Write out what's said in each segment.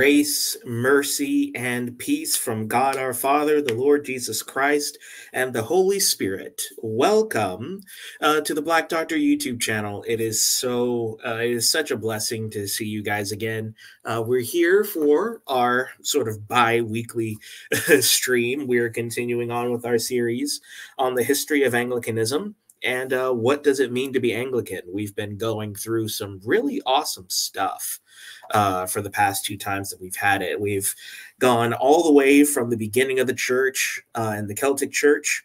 Grace, mercy, and peace from God our Father, the Lord Jesus Christ, and the Holy Spirit. Welcome uh, to the Black Doctor YouTube channel. It is so uh, it is such a blessing to see you guys again. Uh, we're here for our sort of bi-weekly stream. We're continuing on with our series on the history of Anglicanism and uh, what does it mean to be Anglican. We've been going through some really awesome stuff uh, for the past two times that we've had it. We've gone all the way from the beginning of the church uh, and the Celtic Church,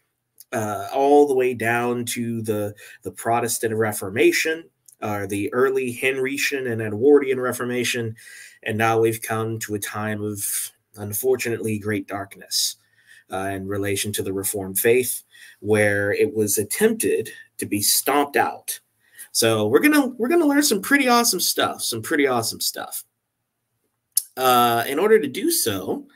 uh, all the way down to the the Protestant Reformation, or the early Henrician and Edwardian Reformation, and now we've come to a time of unfortunately great darkness uh, in relation to the Reformed faith, where it was attempted to be stomped out so we're gonna we're gonna learn some pretty awesome stuff, some pretty awesome stuff. Uh, in order to do so,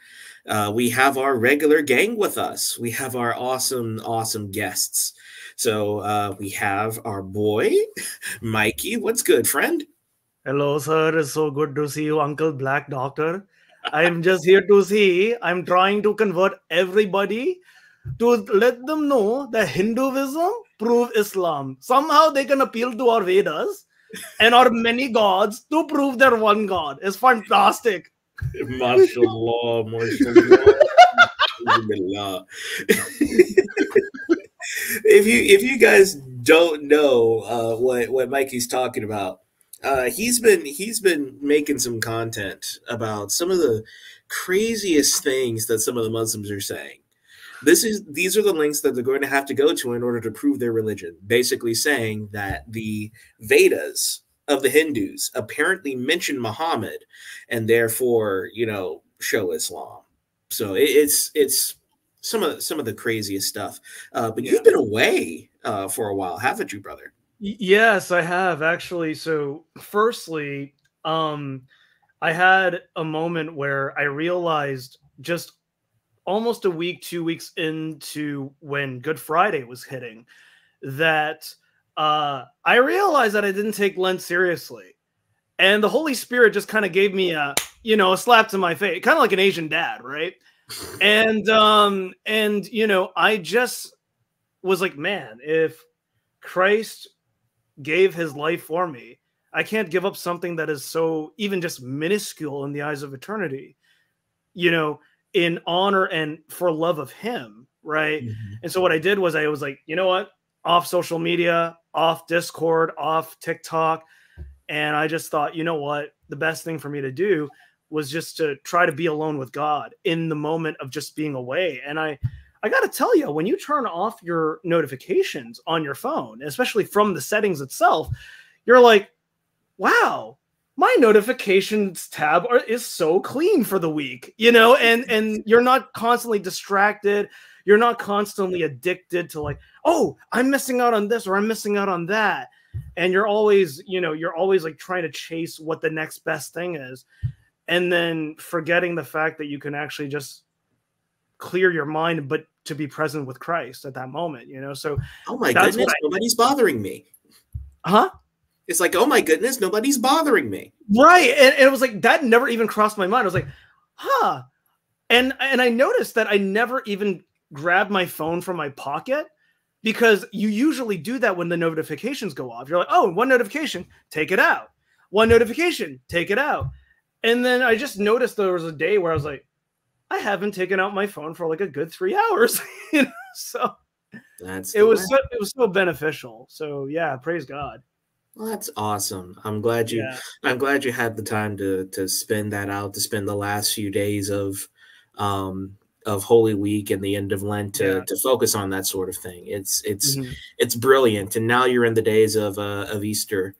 uh, we have our regular gang with us. We have our awesome, awesome guests. So uh, we have our boy, Mikey. What's good, friend? Hello, sir. It's so good to see you, Uncle Black Doctor. I'm just here to see. I'm trying to convert everybody to let them know that Hinduism prove Islam. Somehow they can appeal to our Vedas and our many gods to prove their one God. It's fantastic. Mashallah, mashallah. if you if you guys don't know uh, what what Mikey's talking about, uh, he's been he's been making some content about some of the craziest things that some of the Muslims are saying this is these are the links that they're going to have to go to in order to prove their religion. Basically saying that the vedas of the hindus apparently mention muhammad and therefore you know show islam. So it, it's it's some of the, some of the craziest stuff. Uh, but yeah. you've been away uh, for a while haven't you brother? Yes i have actually. So firstly um i had a moment where i realized just almost a week, two weeks into when Good Friday was hitting, that uh, I realized that I didn't take Lent seriously. And the Holy Spirit just kind of gave me a, you know, a slap to my face, kind of like an Asian dad, right? and um, and you know, I just was like, man, if Christ gave his life for me, I can't give up something that is so even just minuscule in the eyes of eternity. You know, in honor and for love of him right? Mm-hmm. and so what i did was i was like you know what? Off social media off discord off tiktok. And i just thought you know what? The best thing for me to do was just to try to be alone with god in the moment of just being away. And i i got to tell you when you turn off your notifications on your phone especially from the settings itself you're like wow my notifications tab are, is so clean for the week you know and and you're not constantly distracted. You're not constantly addicted to like oh i'm missing out on this or i'm missing out on that. And you're always you know you're always like trying to chase what the next best thing is. And then forgetting the fact that you can actually just clear your mind but to be present with christ at that moment you know? So oh my goodness I, nobody's bothering me. Huh it's like, oh my goodness, nobody's bothering me. Right. And, and, it was like that never even crossed my mind. I was like, huh. And and I noticed that I never even grabbed my phone from my pocket because you usually do that when the notifications go off. You're like, oh, one notification, take it out. One notification, take it out. And then I just noticed there was a day where I was like, I haven't taken out my phone for like a good three hours. you know? So that's it was so, it was so beneficial. So yeah, praise God. Well, that's awesome. I'm glad you. Yeah. I'm glad you had the time to to spend that out to spend the last few days of, um, of Holy Week and the end of Lent to yeah. to focus on that sort of thing. It's it's mm-hmm. it's brilliant. And now you're in the days of uh, of Easter.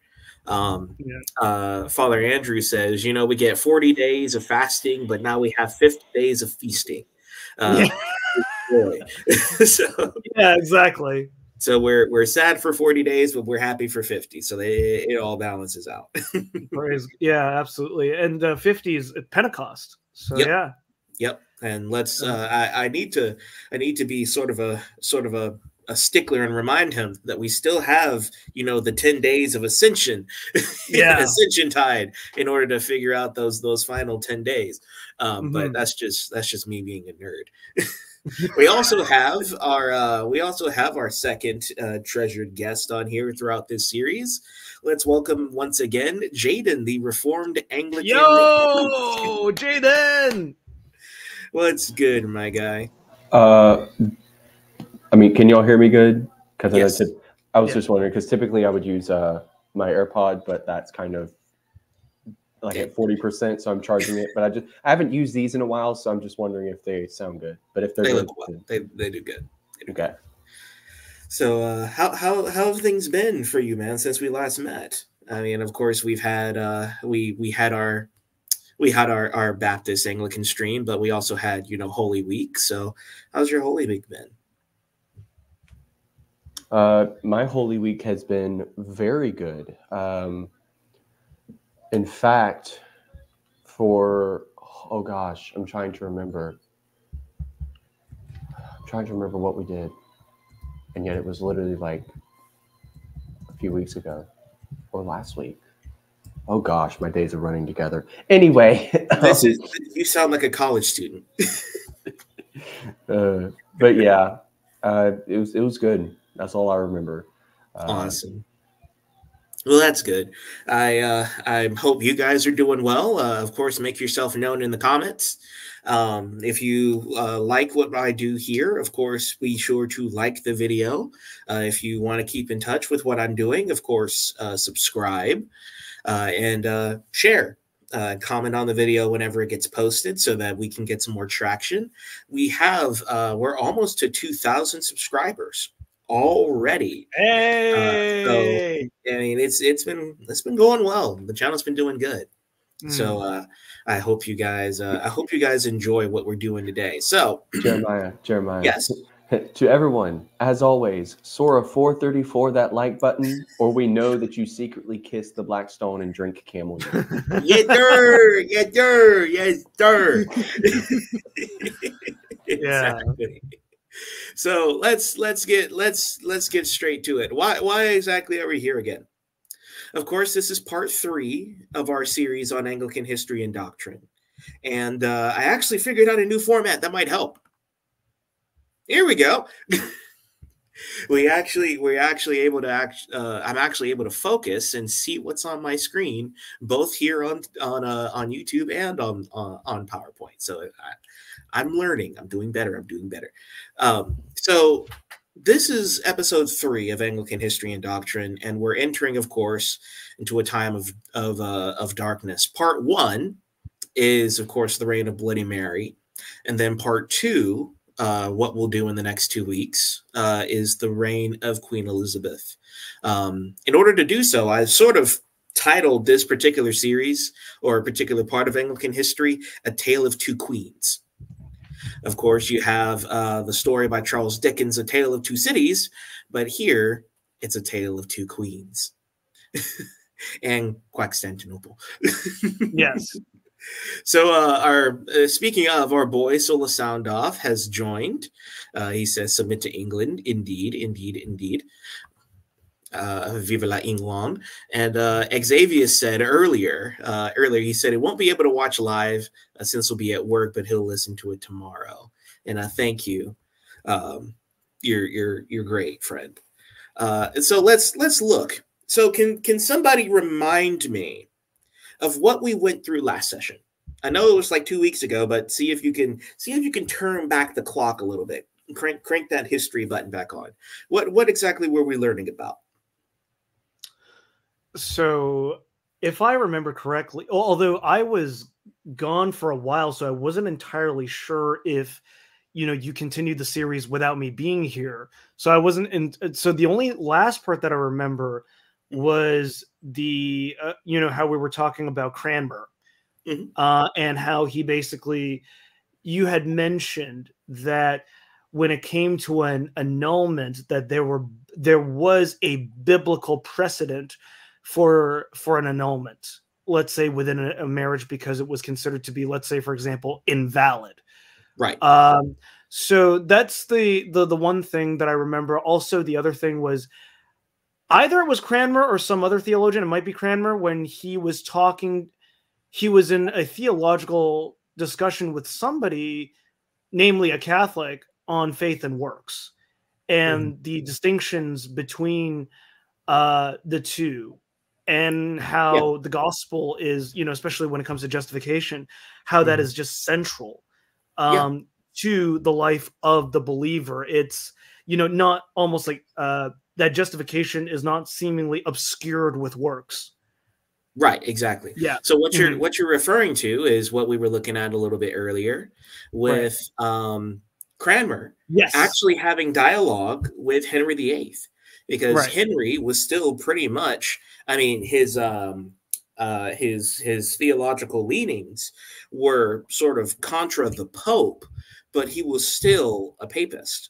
Um, yeah. uh, Father Andrew says, you know, we get 40 days of fasting, but now we have 50 days of feasting. Uh, so, yeah, exactly. So we're we're sad for 40 days, but we're happy for 50. So they, it all balances out. yeah, absolutely. And uh, 50 is Pentecost. So yep. yeah. Yep. And let's uh, I, I need to I need to be sort of a sort of a a stickler and remind him that we still have, you know, the 10 days of ascension, Yeah. ascension tide in order to figure out those those final 10 days. Um, but Mhm. that's just that's just me being a nerd. we also have our uh, we also have our second uh, treasured guest on here throughout this series. Let's welcome once again Jaden, the Reformed Anglican. Yo, Jaden. What's good, my guy? Uh, I mean, can y'all hear me good? Because Yes. I, I was Yeah. just wondering because typically I would use uh my AirPod, but that's kind of like at forty percent, so I'm charging it. But I just I haven't used these in a while, so I'm just wondering if they sound good. But if they're They good, look well. They they do good. okay. So uh, how how how have things been for you, man, since we last met? I mean, of course, we've had uh, we we had our we had our our Baptist Anglican stream, but we also had you know Holy Week. So how's your Holy Week been? Uh, my Holy Week has been very good. Um, in fact, for oh gosh, I'm trying to remember. I'm trying to remember what we did, and yet it was literally like a few weeks ago or last week. Oh gosh, my days are running together. Anyway, This is you sound like a college student. uh, but yeah, uh, it was it was good. That's all I remember. Uh, Awesome. Well, that's good. I uh, I hope you guys are doing well. Uh, of course, make yourself known in the comments. Um, if you uh, like what I do here, of course, be sure to like the video. Uh, if you want to keep in touch with what I'm doing, of course, uh, subscribe uh, and share. Uh, comment on the video whenever it gets posted so that we can get some more traction. We have, uh, we're almost to 2,000 subscribers already. Hey. I mean, it's it's been it's been going well. The channel's been doing good. Hmm. So uh, I hope you guys uh, I hope you guys enjoy what we're doing today. So Jeremiah, Jeremiah. Yes. to everyone, as always, Surah 434 that like button, or we know that you secretly kiss the black stone and drink camel. milk. yeah, sir, yeah, sir, yes, sir. exactly. So let's let's get let's let's get straight to it. Why why exactly are we here again? Of course, this is part three of our series on Anglican history and doctrine, and uh, I actually figured out a new format that might help. Here we go. we actually we're actually able to act. Uh, I'm actually able to focus and see what's on my screen, both here on on uh, on YouTube and on uh, on PowerPoint. So I, I'm learning. I'm doing better. I'm doing better. Um, so this is episode three of Anglican history and doctrine, and we're entering, of course, into a time of of uh, of darkness. Part one is, of course, the reign of Bloody Mary, and then part two, uh, what we'll do in the next two weeks, uh, is the reign of Queen Elizabeth. Um, in order to do so, I've sort of titled this particular series or a particular part of Anglican history "A Tale of Two Queens." Of course, you have uh, the story by Charles Dickens, A Tale of Two Cities, but here it's a tale of two queens and Constantinople. yes. So, uh, our uh, speaking of our boy Sola Soundoff has joined. Uh, he says, "Submit to England, indeed, indeed, indeed." Uh, Viva la England. And uh, Xavier said earlier, uh, earlier he said he won't be able to watch live uh, since he'll be at work, but he'll listen to it tomorrow. And I thank you. Um, you're you're you're great, friend. Uh, and so let's let's look. So can can somebody remind me of what we went through last session? I know it was like two weeks ago, but see if you can see if you can turn back the clock a little bit. Crank crank that history button back on. What what exactly were we learning about? So, if I remember correctly, although I was gone for a while, so I wasn't entirely sure if you know you continued the series without me being here. So I wasn't in. uh, So the only last part that I remember was the uh, you know how we were talking about Cranmer Mhm. uh, and how he basically you had mentioned that when it came to an annulment that there were there was a biblical precedent for for an annulment let's say within a, a marriage because it was considered to be let's say for example invalid Right. um So that's the the the one thing that I remember. Also, the other thing was either it was Cranmer or some other theologian. It might be Cranmer when he was talking. He was in a theological discussion with somebody, namely a Catholic, on faith and works, and mm. the distinctions between uh, the two and how yeah. the gospel is, you know, especially when it comes to justification, how mm. that mm-hmm. just central um, yeah. to the life of the believer. It's, you know, not almost like uh, that justification is not seemingly obscured with works. Right, exactly. Yeah. So what you're mm-hmm. what you're referring to is what we were looking at a little bit earlier with right. um Cranmer yes. actually having dialogue with Henry VIII because right. Henry was still pretty much, I mean, his um, uh, his his theological leanings were sort of contra the Pope, but he was still a papist.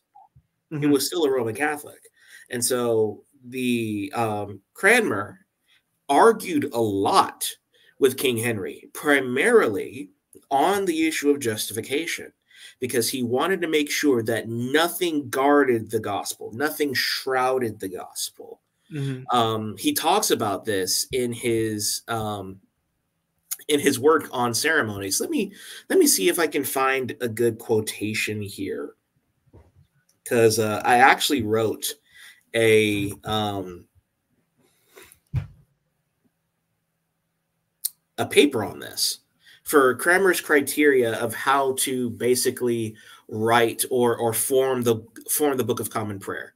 Mm-hmm. He was still a Roman Catholic, and so the um, Cranmer argued a lot with King Henry, primarily on the issue of justification because he wanted to make sure that nothing guarded the gospel, nothing shrouded the gospel. Mm-hmm. Um, he talks about this in his um, in his work on ceremonies. Let me let me see if I can find a good quotation here, because uh, I actually wrote a um, a paper on this for Cranmer's criteria of how to basically write or or form the form the Book of Common Prayer.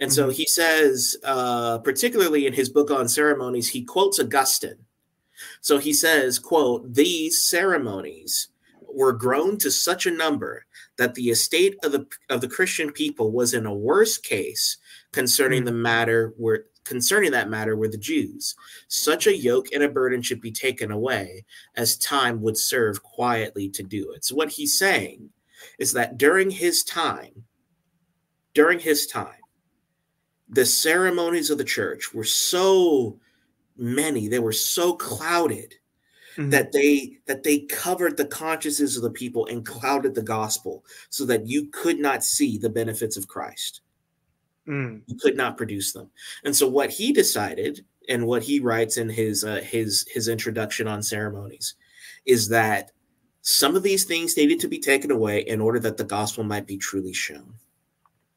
And mm-hmm. so he says, uh, particularly in his book on ceremonies, he quotes Augustine. So he says, quote, these ceremonies were grown to such a number that the estate of the of the Christian people was in a worse case concerning mm-hmm. the matter where concerning that matter were the Jews. Such a yoke and a burden should be taken away, as time would serve quietly to do it. So, what he's saying is that during his time, during his time, the ceremonies of the church were so many, they were so clouded. Mm-hmm. that they that they covered the consciences of the people and clouded the gospel so that you could not see the benefits of Christ. Mm. He could not produce them. And so what he decided and what he writes in his uh, his his introduction on ceremonies is that some of these things needed to be taken away in order that the gospel might be truly shown.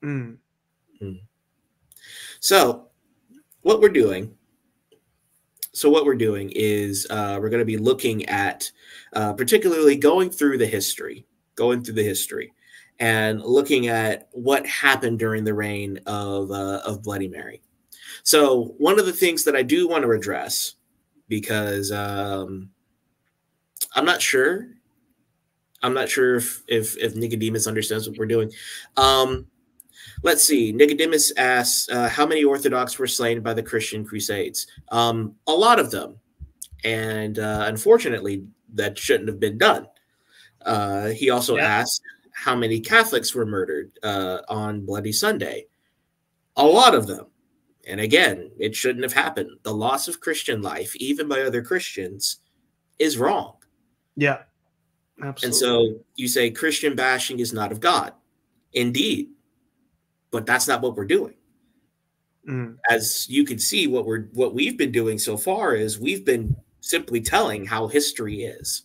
Mm. Mm. So what we're doing so what we're doing is uh, we're going to be looking at uh, particularly going through the history going through the history and looking at what happened during the reign of uh, of Bloody Mary. So one of the things that I do want to address, because um, I'm not sure, I'm not sure if if, if Nicodemus understands what we're doing. Um, let's see. Nicodemus asks, uh, "How many Orthodox were slain by the Christian Crusades?" Um, a lot of them, and uh, unfortunately, that shouldn't have been done. Uh, he also yeah. asked, how many Catholics were murdered uh, on Bloody Sunday. A lot of them. And again, it shouldn't have happened. The loss of Christian life, even by other Christians, is wrong. Yeah. Absolutely. And so you say Christian bashing is not of God. Indeed. But that's not what we're doing. Mm. As you can see, what we're what we've been doing so far is we've been simply telling how history is.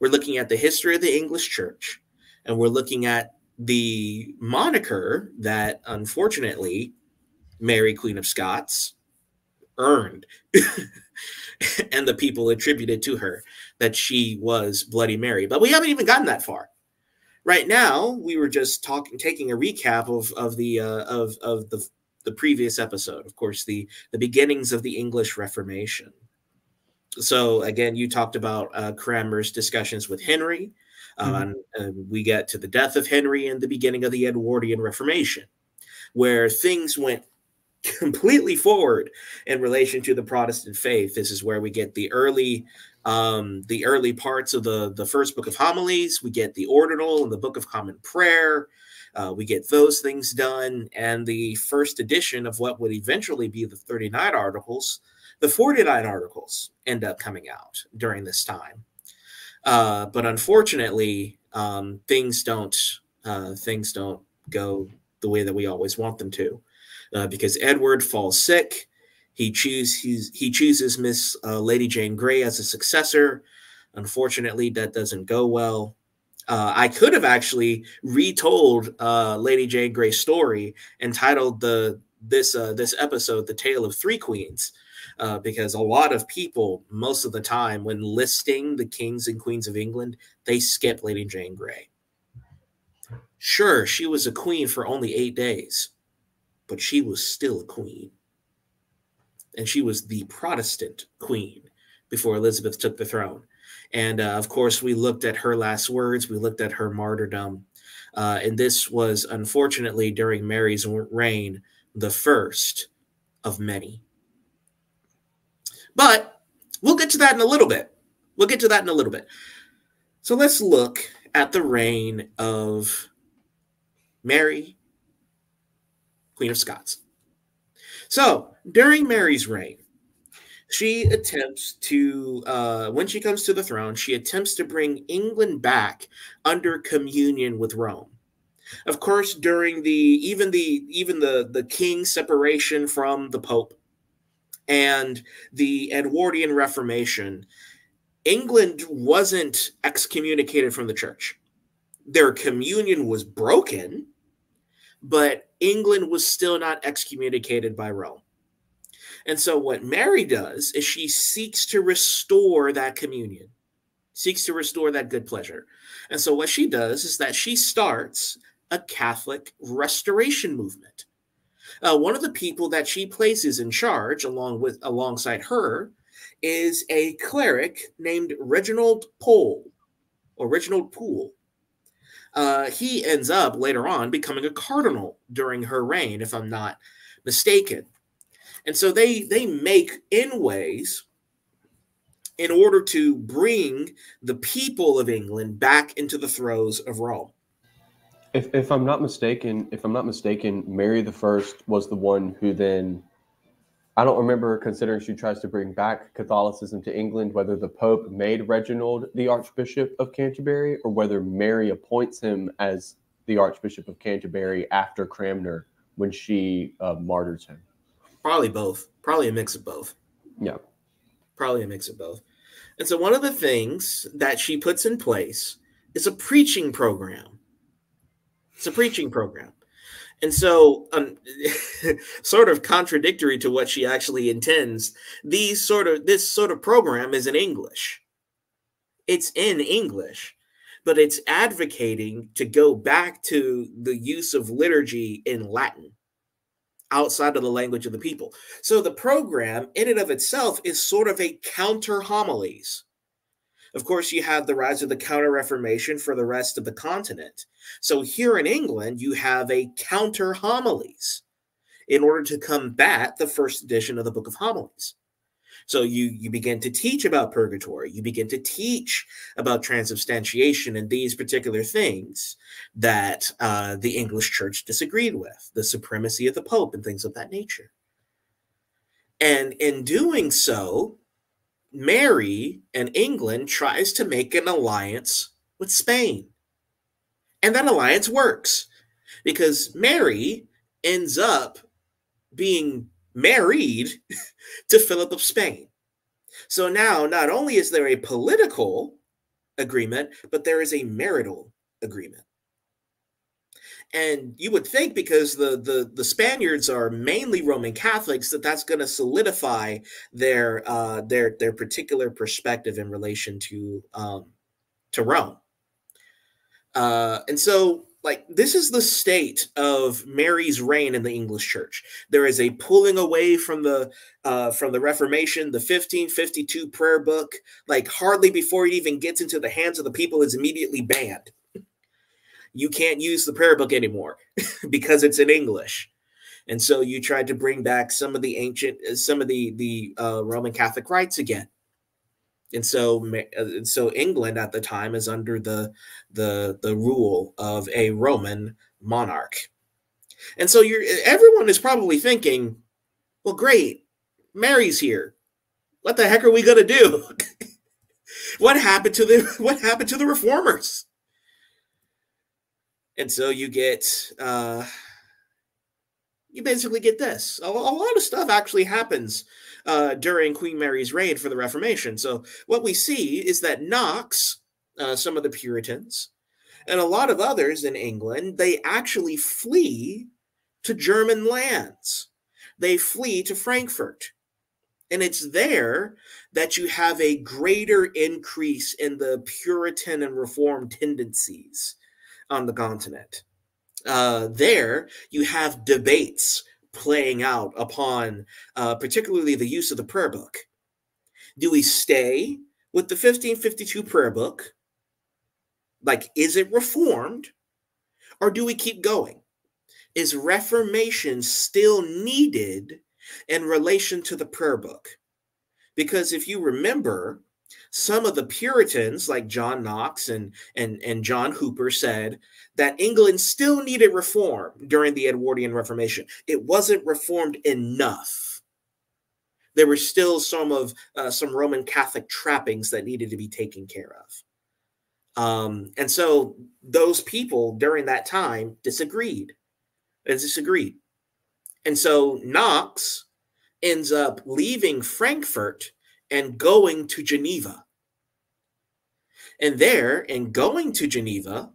We're looking at the history of the English church and we're looking at the moniker that unfortunately Mary, Queen of Scots, earned, and the people attributed to her that she was Bloody Mary. But we haven't even gotten that far. Right now, we were just talking, taking a recap of of the uh, of of the the previous episode. Of course, the the beginnings of the English Reformation. So again, you talked about uh, Cranmer's discussions with Henry Mm-hmm. and we get to the death of Henry and the beginning of the Edwardian Reformation, where things went completely forward in relation to the Protestant faith. This is where we get the early um, the early parts of the the first book of homilies. We get the ordinal and the book of common prayer. Uh, we get those things done, and the first edition of what would eventually be the 39 articles, the 49 articles end up coming out during this time. Uh, but unfortunately, um, things don't uh, things don't go the way that we always want them to, uh, because Edward falls sick. He choose he's, he chooses Miss uh, Lady Jane Grey as a successor. Unfortunately, that doesn't go well. Uh, I could have actually retold uh, Lady Jane Grey's story entitled the this this episode "The Tale of Three Queens," uh, because a lot of people, most of the time, when listing the kings and queens of England, they skip Lady Jane Grey. Sure, she was a queen for only eight days, but she was still a queen, and she was the Protestant queen before Elizabeth took the throne. And uh, of course, we looked at her last words, we looked at her martyrdom. Uh, and this was unfortunately during Mary's reign, the first of many. But we'll get to that in a little bit. We'll get to that in a little bit. So let's look at the reign of Mary, Queen of Scots. So during Mary's reign, she attempts to uh, when she comes to the throne she attempts to bring england back under communion with rome of course during the even the even the the king's separation from the pope and the edwardian reformation england wasn't excommunicated from the church their communion was broken but england was still not excommunicated by rome and so, what Mary does is she seeks to restore that communion, seeks to restore that good pleasure. And so, what she does is that she starts a Catholic restoration movement. Uh, one of the people that she places in charge, along with alongside her, is a cleric named Reginald Pole or Reginald Poole. Uh, he ends up later on becoming a cardinal during her reign, if I'm not mistaken. And so they they make in ways in order to bring the people of England back into the throes of Rome. If, if I'm not mistaken, if I'm not mistaken, Mary the First was the one who then I don't remember considering she tries to bring back Catholicism to England, whether the Pope made Reginald the Archbishop of Canterbury or whether Mary appoints him as the Archbishop of Canterbury after Cranmer when she uh, martyrs him. Probably both. Probably a mix of both. Yeah. Probably a mix of both. And so one of the things that she puts in place is a preaching program. It's a preaching program. And so, um, sort of contradictory to what she actually intends, these sort of this sort of program is in English. It's in English, but it's advocating to go back to the use of liturgy in Latin outside of the language of the people. So the program, in and of itself, is sort of a counter homilies. Of course, you have the rise of the Counter Reformation for the rest of the continent. So here in England, you have a counter homilies in order to combat the first edition of the Book of Homilies. So you you begin to teach about purgatory. You begin to teach about transubstantiation and these particular things that uh, the English Church disagreed with, the supremacy of the Pope and things of that nature. And in doing so, Mary and England tries to make an alliance with Spain. And that alliance works because Mary ends up being married to Philip of Spain. So now, not only is there a political agreement, but there is a marital agreement. And you would think because the, the, the Spaniards are mainly Roman Catholics that that's going to solidify their uh, their their particular perspective in relation to um, to Rome. Uh, and so like this is the state of Mary's reign in the English church. There is a pulling away from the uh, from the Reformation, the 1552 prayer book. Like hardly before it even gets into the hands of the people, is immediately banned. You can't use the prayer book anymore because it's in English. And so you tried to bring back some of the ancient, some of the the uh, Roman Catholic rites again and so and so England at the time is under the the the rule of a Roman monarch. And so you're everyone is probably thinking, well great, Mary's here. What the heck are we to do? what happened to the what happened to the reformers? And so you get uh you basically get this. A, a lot of stuff actually happens uh, during Queen Mary's reign for the Reformation. So what we see is that Knox, uh, some of the Puritans, and a lot of others in England, they actually flee to German lands. They flee to Frankfurt. And it's there that you have a greater increase in the Puritan and Reform tendencies on the continent. Uh, there, you have debates playing out upon uh, particularly the use of the prayer book. Do we stay with the 1552 prayer book? Like, is it reformed? Or do we keep going? Is reformation still needed in relation to the prayer book? Because if you remember, some of the Puritans, like John Knox and, and, and John Hooper, said that England still needed reform during the Edwardian Reformation. It wasn't reformed enough. There were still some of uh, some Roman Catholic trappings that needed to be taken care of. Um, and so those people during that time disagreed. Disagreed. And so Knox ends up leaving Frankfurt and going to Geneva. And there, in going to Geneva,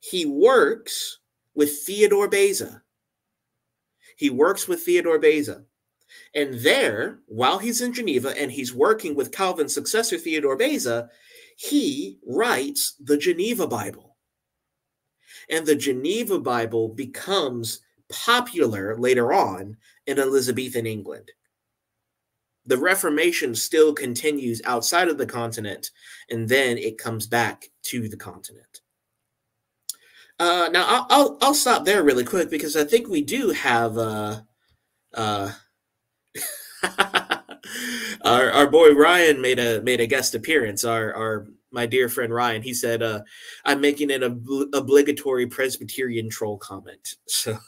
he works with Theodore Beza. He works with Theodore Beza. And there, while he's in Geneva and he's working with Calvin's successor, Theodore Beza, he writes the Geneva Bible. And the Geneva Bible becomes popular later on in Elizabethan England the Reformation still continues outside of the continent, and then it comes back to the continent. Uh, now I'll, I'll, I'll stop there really quick because I think we do have uh, uh, our our boy Ryan made a made a guest appearance. Our our my dear friend Ryan, he said, uh, "I'm making an ob- obligatory Presbyterian troll comment." So,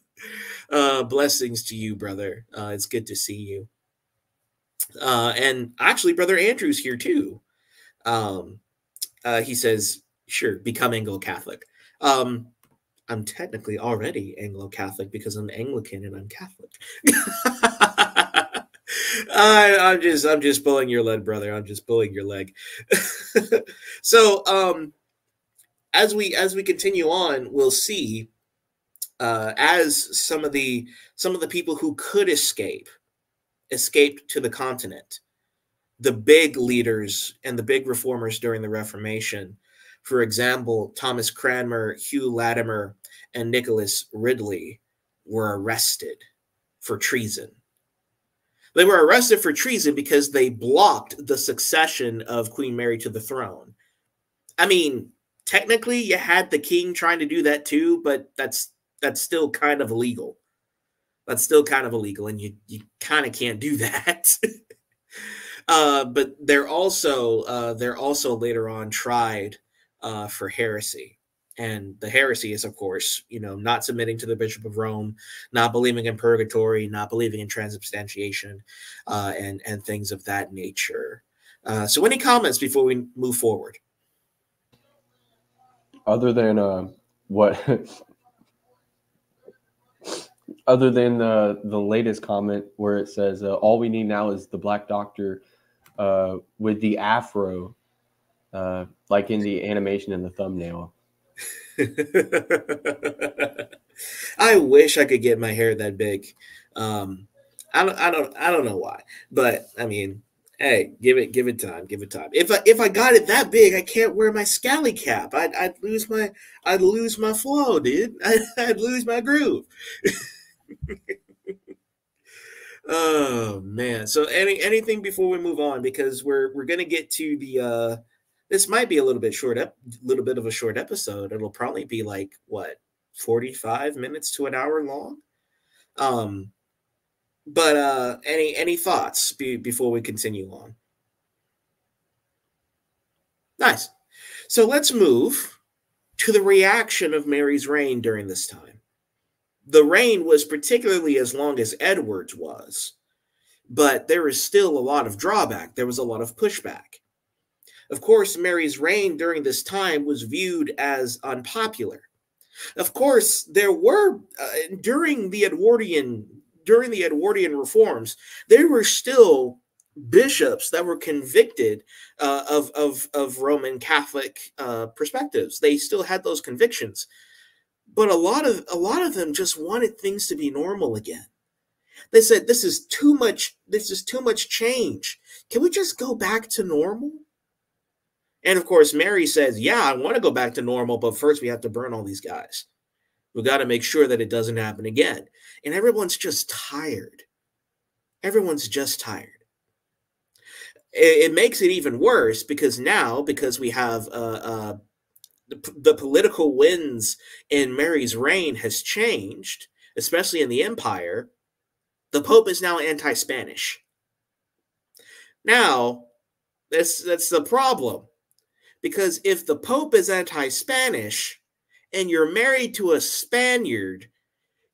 uh, blessings to you, brother. Uh, it's good to see you. Uh, and actually, Brother Andrew's here too. Um, uh, he says, sure, become Anglo Catholic. Um, I'm technically already Anglo Catholic because I'm Anglican and I'm Catholic. I, I'm just I'm just pulling your leg, brother. I'm just pulling your leg. so um as we as we continue on, we'll see uh as some of the some of the people who could escape escaped to the continent. The big leaders and the big reformers during the Reformation, for example, Thomas Cranmer, Hugh Latimer, and Nicholas Ridley, were arrested for treason. They were arrested for treason because they blocked the succession of Queen Mary to the throne. I mean, technically you had the king trying to do that too, but that's that's still kind of illegal that's still kind of illegal and you you kind of can't do that. Uh, but they're also uh, they're also later on tried uh, for heresy. And the heresy is of course you know not submitting to the bishop of rome not believing in purgatory not believing in transubstantiation uh, and and things of that nature. Uh, so any comments before we move forward? Other than uh, what other than the the latest comment where it says uh, all we need now is the black doctor uh, with the afro, uh, like in the animation in the thumbnail. I wish I could get my hair that big. Um, I don't, I don't, I don't know why, but I mean, hey, give it, give it time, give it time. If I, if I got it that big, I can't wear my scally cap. I'd, I'd lose my, I'd lose my flow, dude. I'd, I'd lose my groove. oh man. So any anything before we move on because we're we're gonna get to the uh this might be a little bit short a little bit of a short episode. It'll probably be like what 45 minutes to an hour long. Um but uh any any thoughts be, before we continue on? Nice. So let's move to the reaction of Mary's reign during this time the reign was particularly as long as Edward's was, but there is still a lot of drawback. There was a lot of pushback. Of course, Mary's reign during this time was viewed as unpopular. Of course, there were uh, during the Edwardian during the Edwardian reforms, there were still bishops that were convicted uh, of, of, of Roman Catholic uh, perspectives. They still had those convictions, but a lot of a lot of them just wanted things to be normal again. They said, "This is too much. This is too much change. Can we just go back to normal?" And of course, Mary says, "Yeah, I want to go back to normal, but first we have to burn all these guys. We got to make sure that it doesn't happen again." And everyone's just tired. Everyone's just tired it, makes it even worse because now because we have uh, uh, the, the political winds in Mary's reign has changed, especially in the empire. The Pope is now anti-Spanish. Now, that's that's the problem. Because if the Pope is anti-Spanish and you're married to a Spaniard,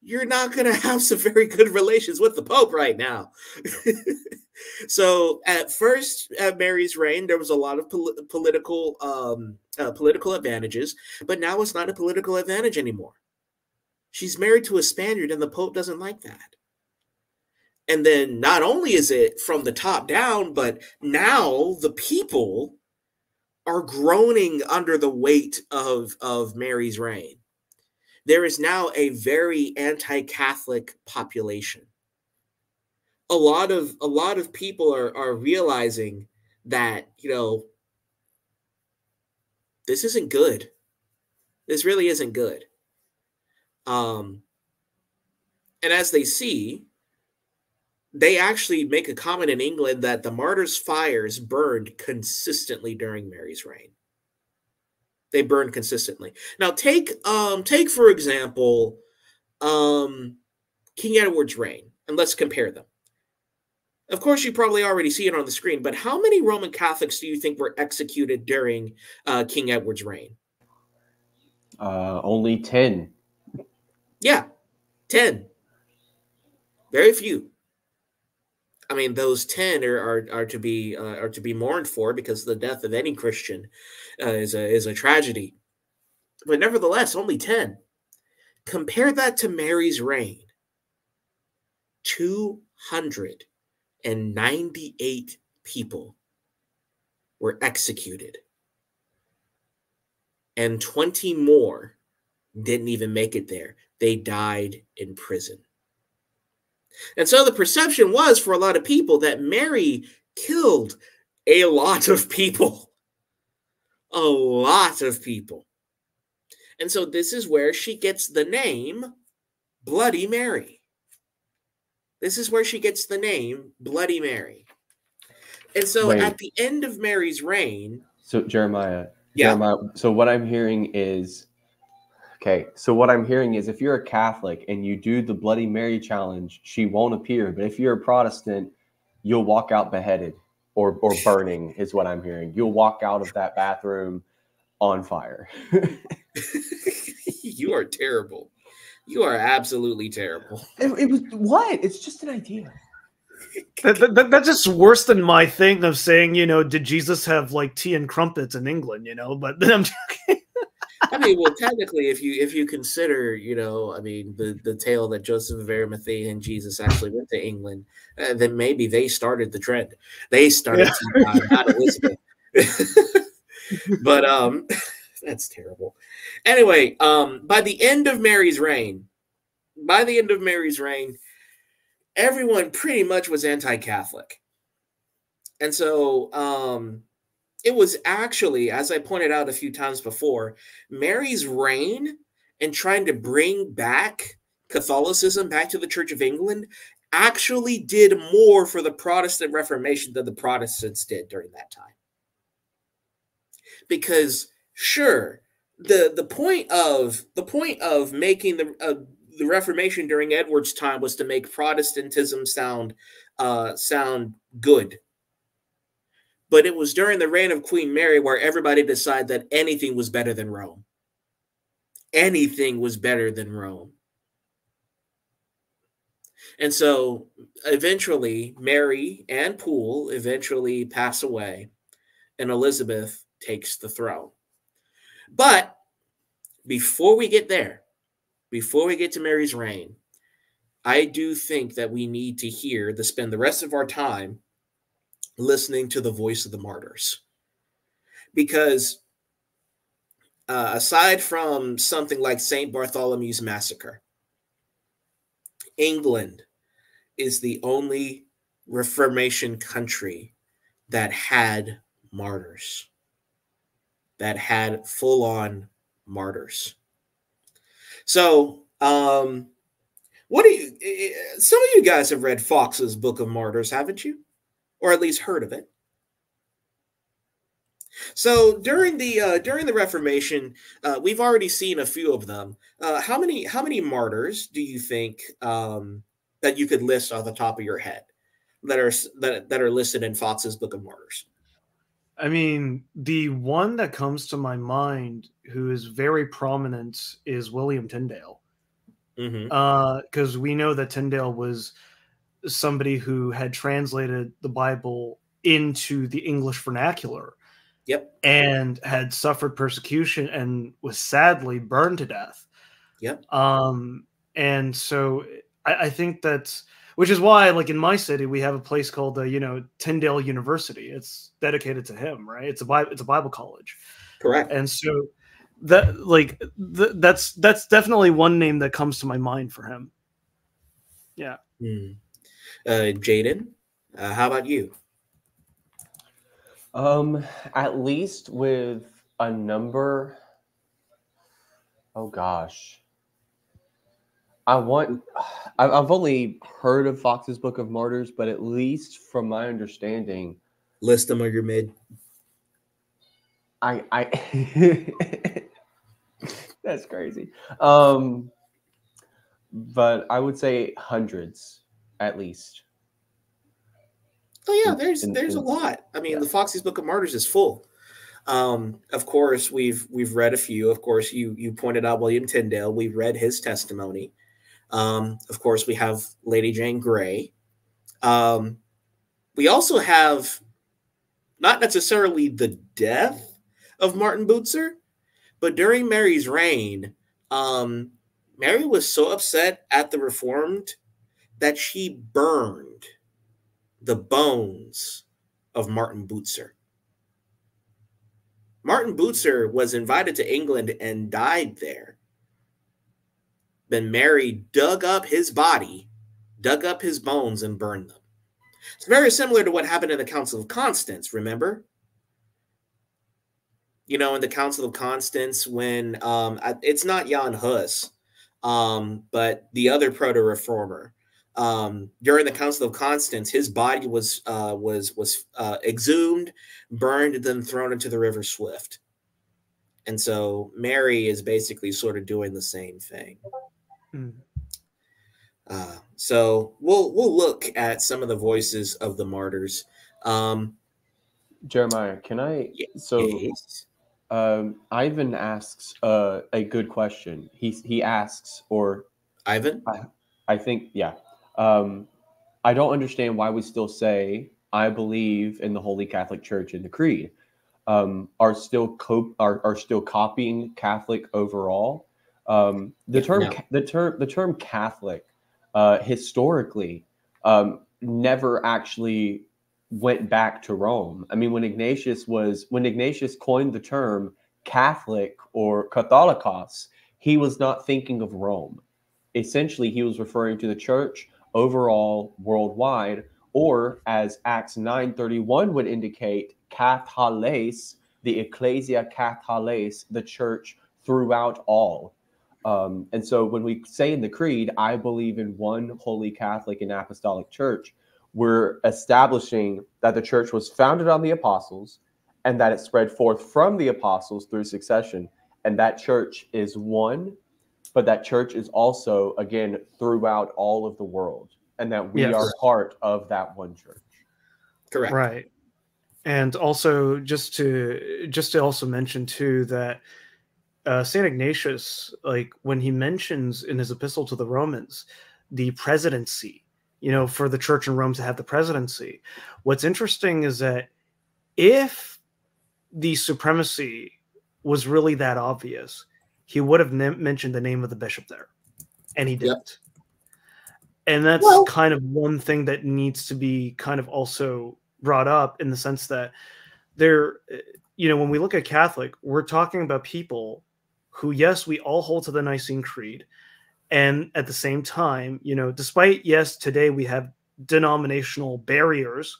you're not going to have some very good relations with the Pope right now. so at first, at Mary's reign, there was a lot of pol- political um, uh, political advantages, but now it's not a political advantage anymore. She's married to a Spaniard, and the Pope doesn't like that. And then not only is it from the top down, but now the people are groaning under the weight of, of Mary's reign there is now a very anti-Catholic population. A lot of a lot of people are are realizing that, you know, this isn't good. This really isn't good. Um and as they see, they actually make a comment in England that the martyrs' fires burned consistently during Mary's reign they burned consistently. Now take um take for example um King Edward's reign and let's compare them. Of course, you probably already see it on the screen, but how many Roman Catholics do you think were executed during uh, King Edward's reign? Uh, only 10. Yeah, 10. Very few. I mean, those ten are are, are to be uh, are to be mourned for because the death of any Christian uh, is a is a tragedy. But nevertheless, only ten. Compare that to Mary's reign. Two hundred and ninety-eight people were executed, and twenty more didn't even make it there. They died in prison. And so the perception was for a lot of people that Mary killed a lot of people. A lot of people. And so this is where she gets the name Bloody Mary. This is where she gets the name Bloody Mary. And so Wait. at the end of Mary's reign. So Jeremiah, yeah. Jeremiah, so what I'm hearing is Okay, so what I'm hearing is if you're a Catholic and you do the Bloody Mary challenge, she won't appear. But if you're a Protestant, you'll walk out beheaded or or burning, is what I'm hearing. You'll walk out of that bathroom on fire. you are terrible. You are absolutely terrible. It, it, was what? It's just an idea. that, that, that's just worse than my thing of saying, you know, did Jesus have like tea and crumpets in England? You know, but then I'm joking. I mean, well, technically, if you if you consider, you know, I mean, the the tale that Joseph of Arimathea and Jesus actually went to England, uh, then maybe they started the trend. They started, yeah. to, uh, not Elizabeth. but um, that's terrible. Anyway, um, by the end of Mary's reign, by the end of Mary's reign, everyone pretty much was anti-Catholic, and so um it was actually, as I pointed out a few times before, Mary's reign and trying to bring back Catholicism back to the Church of England actually did more for the Protestant Reformation than the Protestants did during that time. Because sure, the the point of the point of making the uh, the Reformation during Edward's time was to make Protestantism sound uh, sound good but it was during the reign of Queen Mary where everybody decided that anything was better than Rome. Anything was better than Rome. And so eventually, Mary and Pole eventually pass away, and Elizabeth takes the throne. But before we get there, before we get to Mary's reign, I do think that we need to hear to spend the rest of our time listening to the voice of the martyrs. Because uh, aside from something like St. Bartholomew's Massacre, England is the only Reformation country that had martyrs, that had full on martyrs. So, um, what do you, some of you guys have read Foxe's Book of Martyrs, haven't you? Or at least heard of it? So during the uh, during the Reformation, uh, we've already seen a few of them. Uh, how many how many martyrs do you think um, that you could list off the top of your head that are that, that are listed in Foxe's Book of Martyrs? I mean, the one that comes to my mind who is very prominent is William Tyndale. Because Mm-hmm. uh, we know that Tyndale was somebody who had translated the Bible into the English vernacular Yep. and had suffered persecution and was sadly burned to death. Yep. Um, and so I, I think that's which is why, like in my city, we have a place called the you know Tyndale University. It's dedicated to him, right? It's a Bible, it's a Bible college, Correct. and so that like th- that's that's definitely one name that comes to my mind for him. Hmm. Uh, Jaden, uh, how about you? Um, at least with a number. Oh gosh. I want. I- I've only heard of Foxe's Book of Martyrs, but at least from my understanding, List them or your mid. I. I. That's crazy. Um, but I would say hundreds at least. Oh yeah, In- there's in- there's a lot. I mean, yeah. the Foxy's Book of Martyrs is full. Um, of course, we've we've read a few. Of course, you you pointed out William Tyndale. We read his testimony. Um, of course, we have Lady Jane Grey. Um, we also have not necessarily the death of Martin Butzer, but during Mary's reign, um, Mary was so upset at the Reformed that she burned the bones of Martin Butzer. Martin Butzer was invited to England and died there. Then Mary dug up his body, dug up his bones, and burned them. It's very similar to what happened in the Council of Constance, remember? You know, in the Council of Constance, when um, it's not Jan Hus, um, but the other proto reformer um, during the Council of Constance, his body was uh, was was uh, exhumed, burned, then thrown into the River Swift. And so Mary is basically sort of doing the same thing. Mm. Uh, so we'll we'll look at some of the voices of the martyrs. Um, Jeremiah, can I? Ye- So um, Ivan asks uh, a good question. He he asks, or Ivan, I think, yeah. Um, I don't understand why we still say I believe in the Holy Catholic Church and the Creed. Um, are still co- are, are still copying Catholic overall. Um, the term no. the term the term Catholic uh, historically um, never actually went back to Rome. I mean, when Ignatius was when Ignatius coined the term Catholic or Catholicos, he was not thinking of Rome essentially he was referring to the church overall worldwide or as acts 931 would indicate cathales the ecclesia cathales the church throughout all um, and so when we say in the creed i believe in one holy catholic and apostolic church we're establishing that the church was founded on the apostles and that it spread forth from the apostles through succession and that church is one but that church is also again throughout all of the world and that we Yes. are part of that one church correct. right and also just to just to also mention too that uh, saint ignatius like when he mentions in his epistle to the romans the presidency you know for the church in rome to have the presidency what's interesting is that if the supremacy was really that obvious he would have mentioned the name of the bishop there, and he didn't. Yep. And that's well, kind of one thing that needs to be kind of also brought up in the sense that there, you know, when we look at Catholic, we're talking about people who, yes, we all hold to the Nicene Creed. And at the same time, you know, despite, yes, today we have denominational barriers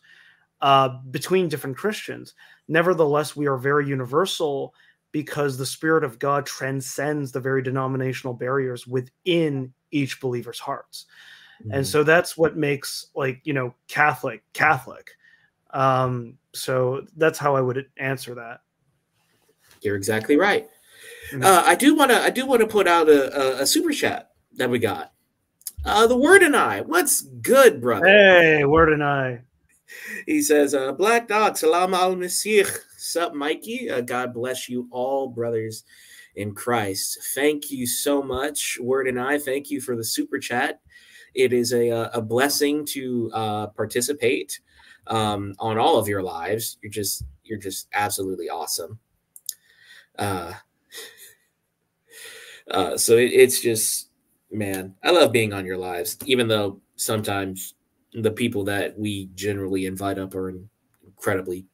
uh, between different Christians, nevertheless, we are very universal because the Spirit of God transcends the very denominational barriers within each believer's hearts. Mm-hmm. And so that's what makes, like, you know, Catholic, Catholic. Um, so that's how I would answer that. You're exactly right. Uh, I do want to. I do want to put out a, a, a, super chat that we got. Uh, the word and I. What's good, brother? Hey, word and I. He says, uh, "Black dog, salam al masih." Sup, Mikey? Uh, God bless you all, brothers in Christ. Thank you so much, Word and I. Thank you for the super chat. It is a, uh, a blessing to uh, participate um, on all of your lives. You're just you're just absolutely awesome. Uh, uh, so it, it's just man, I love being on your lives, even though sometimes the people that we generally invite up are incredibly,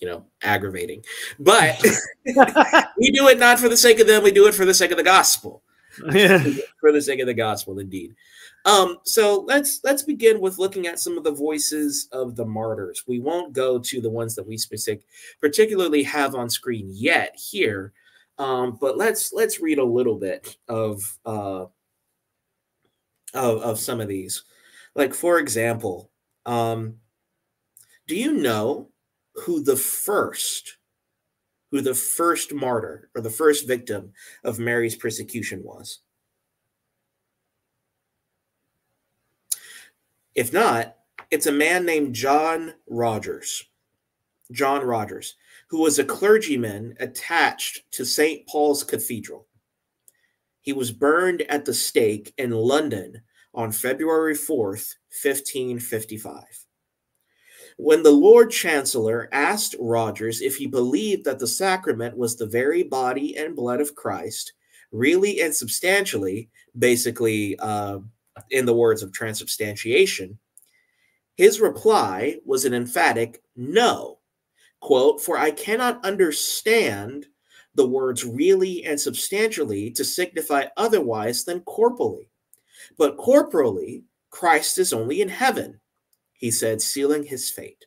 you know, aggravating. But we do it not for the sake of them; we do it for the sake of the gospel. Yeah. for the sake of the gospel, indeed. Um, so let's let's begin with looking at some of the voices of the martyrs. We won't go to the ones that we specific particularly have on screen yet here, um, but let's let's read a little bit of uh, of, of some of these. Like for example, um, do you know who the first who the first martyr or the first victim of Mary's persecution was? If not, it's a man named John Rogers. John Rogers, who was a clergyman attached to St. Paul's Cathedral. He was burned at the stake in London on February 4th, 1555. When the Lord Chancellor asked Rogers if he believed that the sacrament was the very body and blood of Christ, really and substantially, basically, uh, in the words of transubstantiation, his reply was an emphatic no. Quote, for I cannot understand the words really and substantially to signify otherwise than corporally. But corporally, Christ is only in heaven, he said, sealing his fate.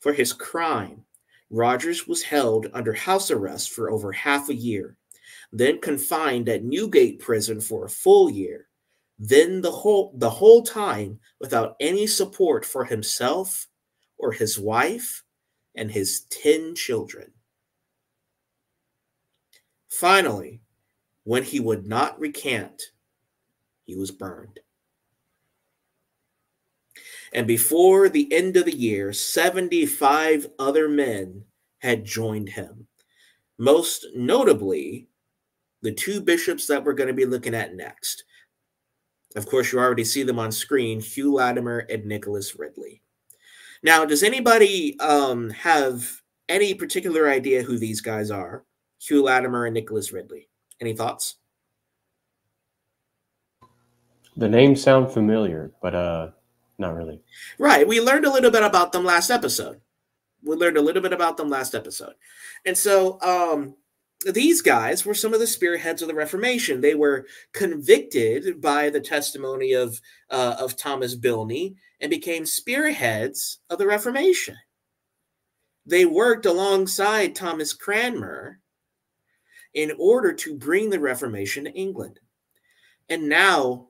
For his crime, Rogers was held under house arrest for over half a year, then confined at Newgate prison for a full year, then the whole the whole time without any support for himself or his wife and his 10 children. Finally, when he would not recant, he was burned. And before the end of the year, 75 other men had joined him. Most notably, the two bishops that we're going to be looking at next of course, you already see them on screen Hugh Latimer and Nicholas Ridley. Now, does anybody um, have any particular idea who these guys are? Hugh Latimer and Nicholas Ridley. Any thoughts? The names sound familiar, but uh, not really. Right. We learned a little bit about them last episode. We learned a little bit about them last episode. And so um, these guys were some of the spearheads of the Reformation. They were convicted by the testimony of uh, of Thomas Bilney and became spearheads of the Reformation. They worked alongside Thomas Cranmer in order to bring the Reformation to England, and now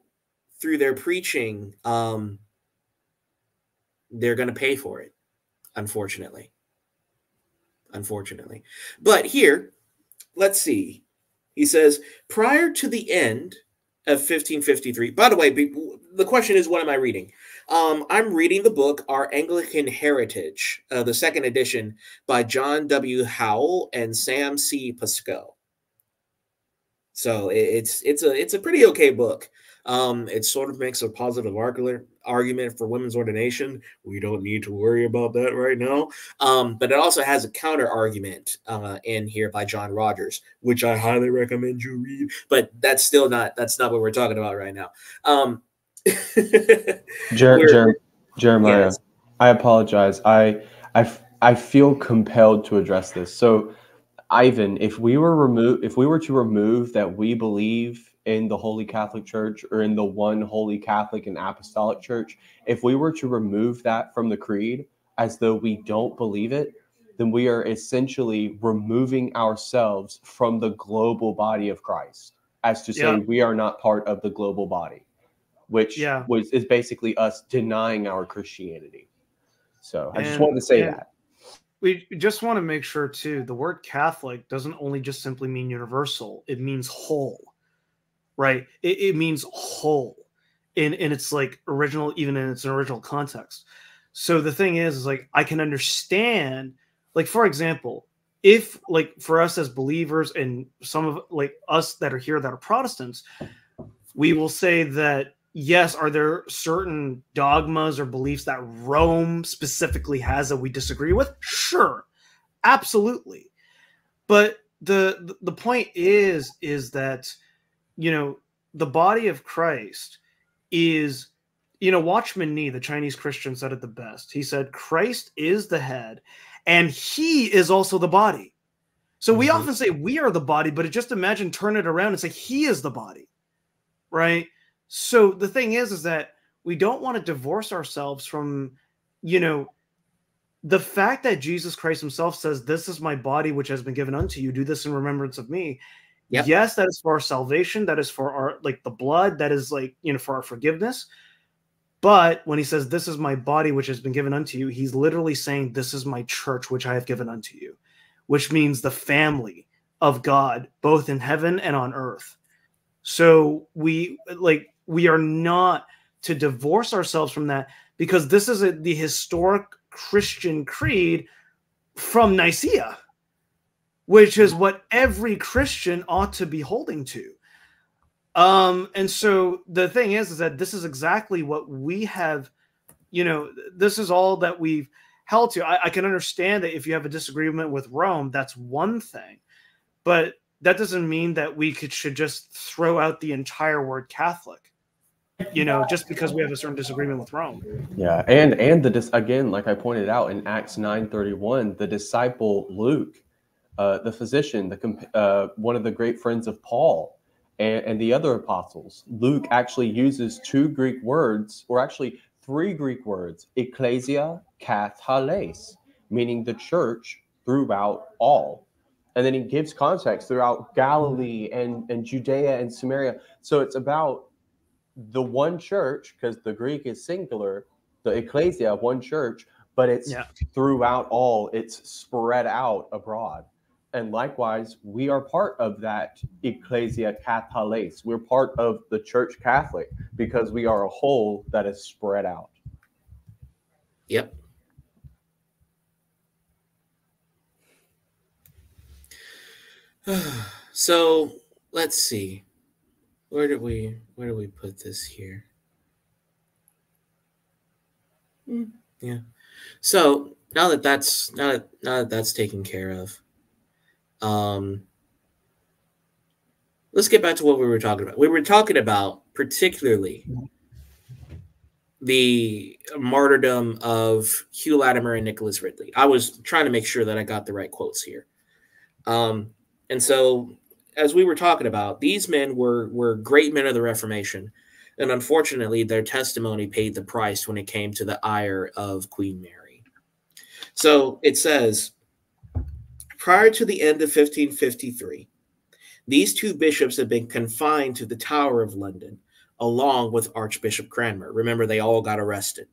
through their preaching, um, they're going to pay for it. Unfortunately, unfortunately, but here let's see. He says, prior to the end of 1553, by the way, the question is, what am I reading? Um, I'm reading the book Our Anglican Heritage, uh, the second edition by John W. Howe and Sam C. Pascoe. So it's it's a it's a pretty okay book. Um, it sort of makes a positive argument argument for women's ordination. We don't need to worry about that right now. Um, but it also has a counter argument uh, in here by John Rogers, which I highly recommend you read. But that's still not that's not what we're talking about right now. Um, Jer- Jer- Jeremiah, yes. I apologize. I I I feel compelled to address this. So, Ivan, if we were remove if we were to remove that we believe in the Holy Catholic Church or in the one Holy Catholic and Apostolic Church, if we were to remove that from the creed as though we don't believe it, then we are essentially removing ourselves from the global body of Christ, as to say yeah. we are not part of the global body, which yeah. was is basically us denying our Christianity. So I and, just wanted to say that. We just want to make sure too the word Catholic doesn't only just simply mean universal, it means whole right? It, it means whole in in its like original, even in its original context. So the thing is, is like I can understand, like for example, if like for us as believers and some of like us that are here that are Protestants, we will say that yes, are there certain dogmas or beliefs that Rome specifically has that we disagree with? Sure, absolutely. But the the point is is that you know, the body of Christ is, you know, Watchman Nee, the Chinese Christian, said it the best. He said, Christ is the head and he is also the body. So we mm-hmm. often say we are the body, but just imagine turn it around and say he is the body, right? So the thing is, is that we don't want to divorce ourselves from, you know, the fact that Jesus Christ himself says, This is my body, which has been given unto you, do this in remembrance of me. Yep. Yes, that is for our salvation. That is for our like the blood. That is like you know for our forgiveness. But when he says, "This is my body, which has been given unto you," he's literally saying, "This is my church, which I have given unto you," which means the family of God, both in heaven and on earth. So we like we are not to divorce ourselves from that because this is a, the historic Christian creed from Nicaea which is what every Christian ought to be holding to. Um, and so the thing is, is that this is exactly what we have, you know, this is all that we've held to. I, I can understand that if you have a disagreement with Rome, that's one thing, but that doesn't mean that we could should just throw out the entire word Catholic you know, just because we have a certain disagreement with Rome. Yeah, and and the dis- again, like I pointed out in Acts nine thirty one, the disciple Luke uh, the physician, the uh, one of the great friends of Paul and, and the other apostles. Luke actually uses two Greek words, or actually three Greek words, ecclesia kathales, meaning the church throughout all. And then he gives context throughout Galilee and, and Judea and Samaria. So it's about the one church, because the Greek is singular, the ecclesia, one church, but it's yeah. throughout all, it's spread out abroad. And likewise, we are part of that Ecclesia Cathales. We're part of the Church Catholic because we are a whole that is spread out. Yep. so let's see. Where do we where do we put this here? Hmm, yeah. So now that that's now that now that that's taken care of, um, let's get back to what we were talking about. We were talking about particularly the martyrdom of Hugh Latimer and Nicholas Ridley. I was trying to make sure that I got the right quotes here. Um, and so, as we were talking about, these men were were great men of the Reformation, and unfortunately, their testimony paid the price when it came to the ire of Queen Mary. So it says Prior to the end of 1553, these two bishops had been confined to the Tower of London, along with Archbishop Cranmer. Remember, they all got arrested.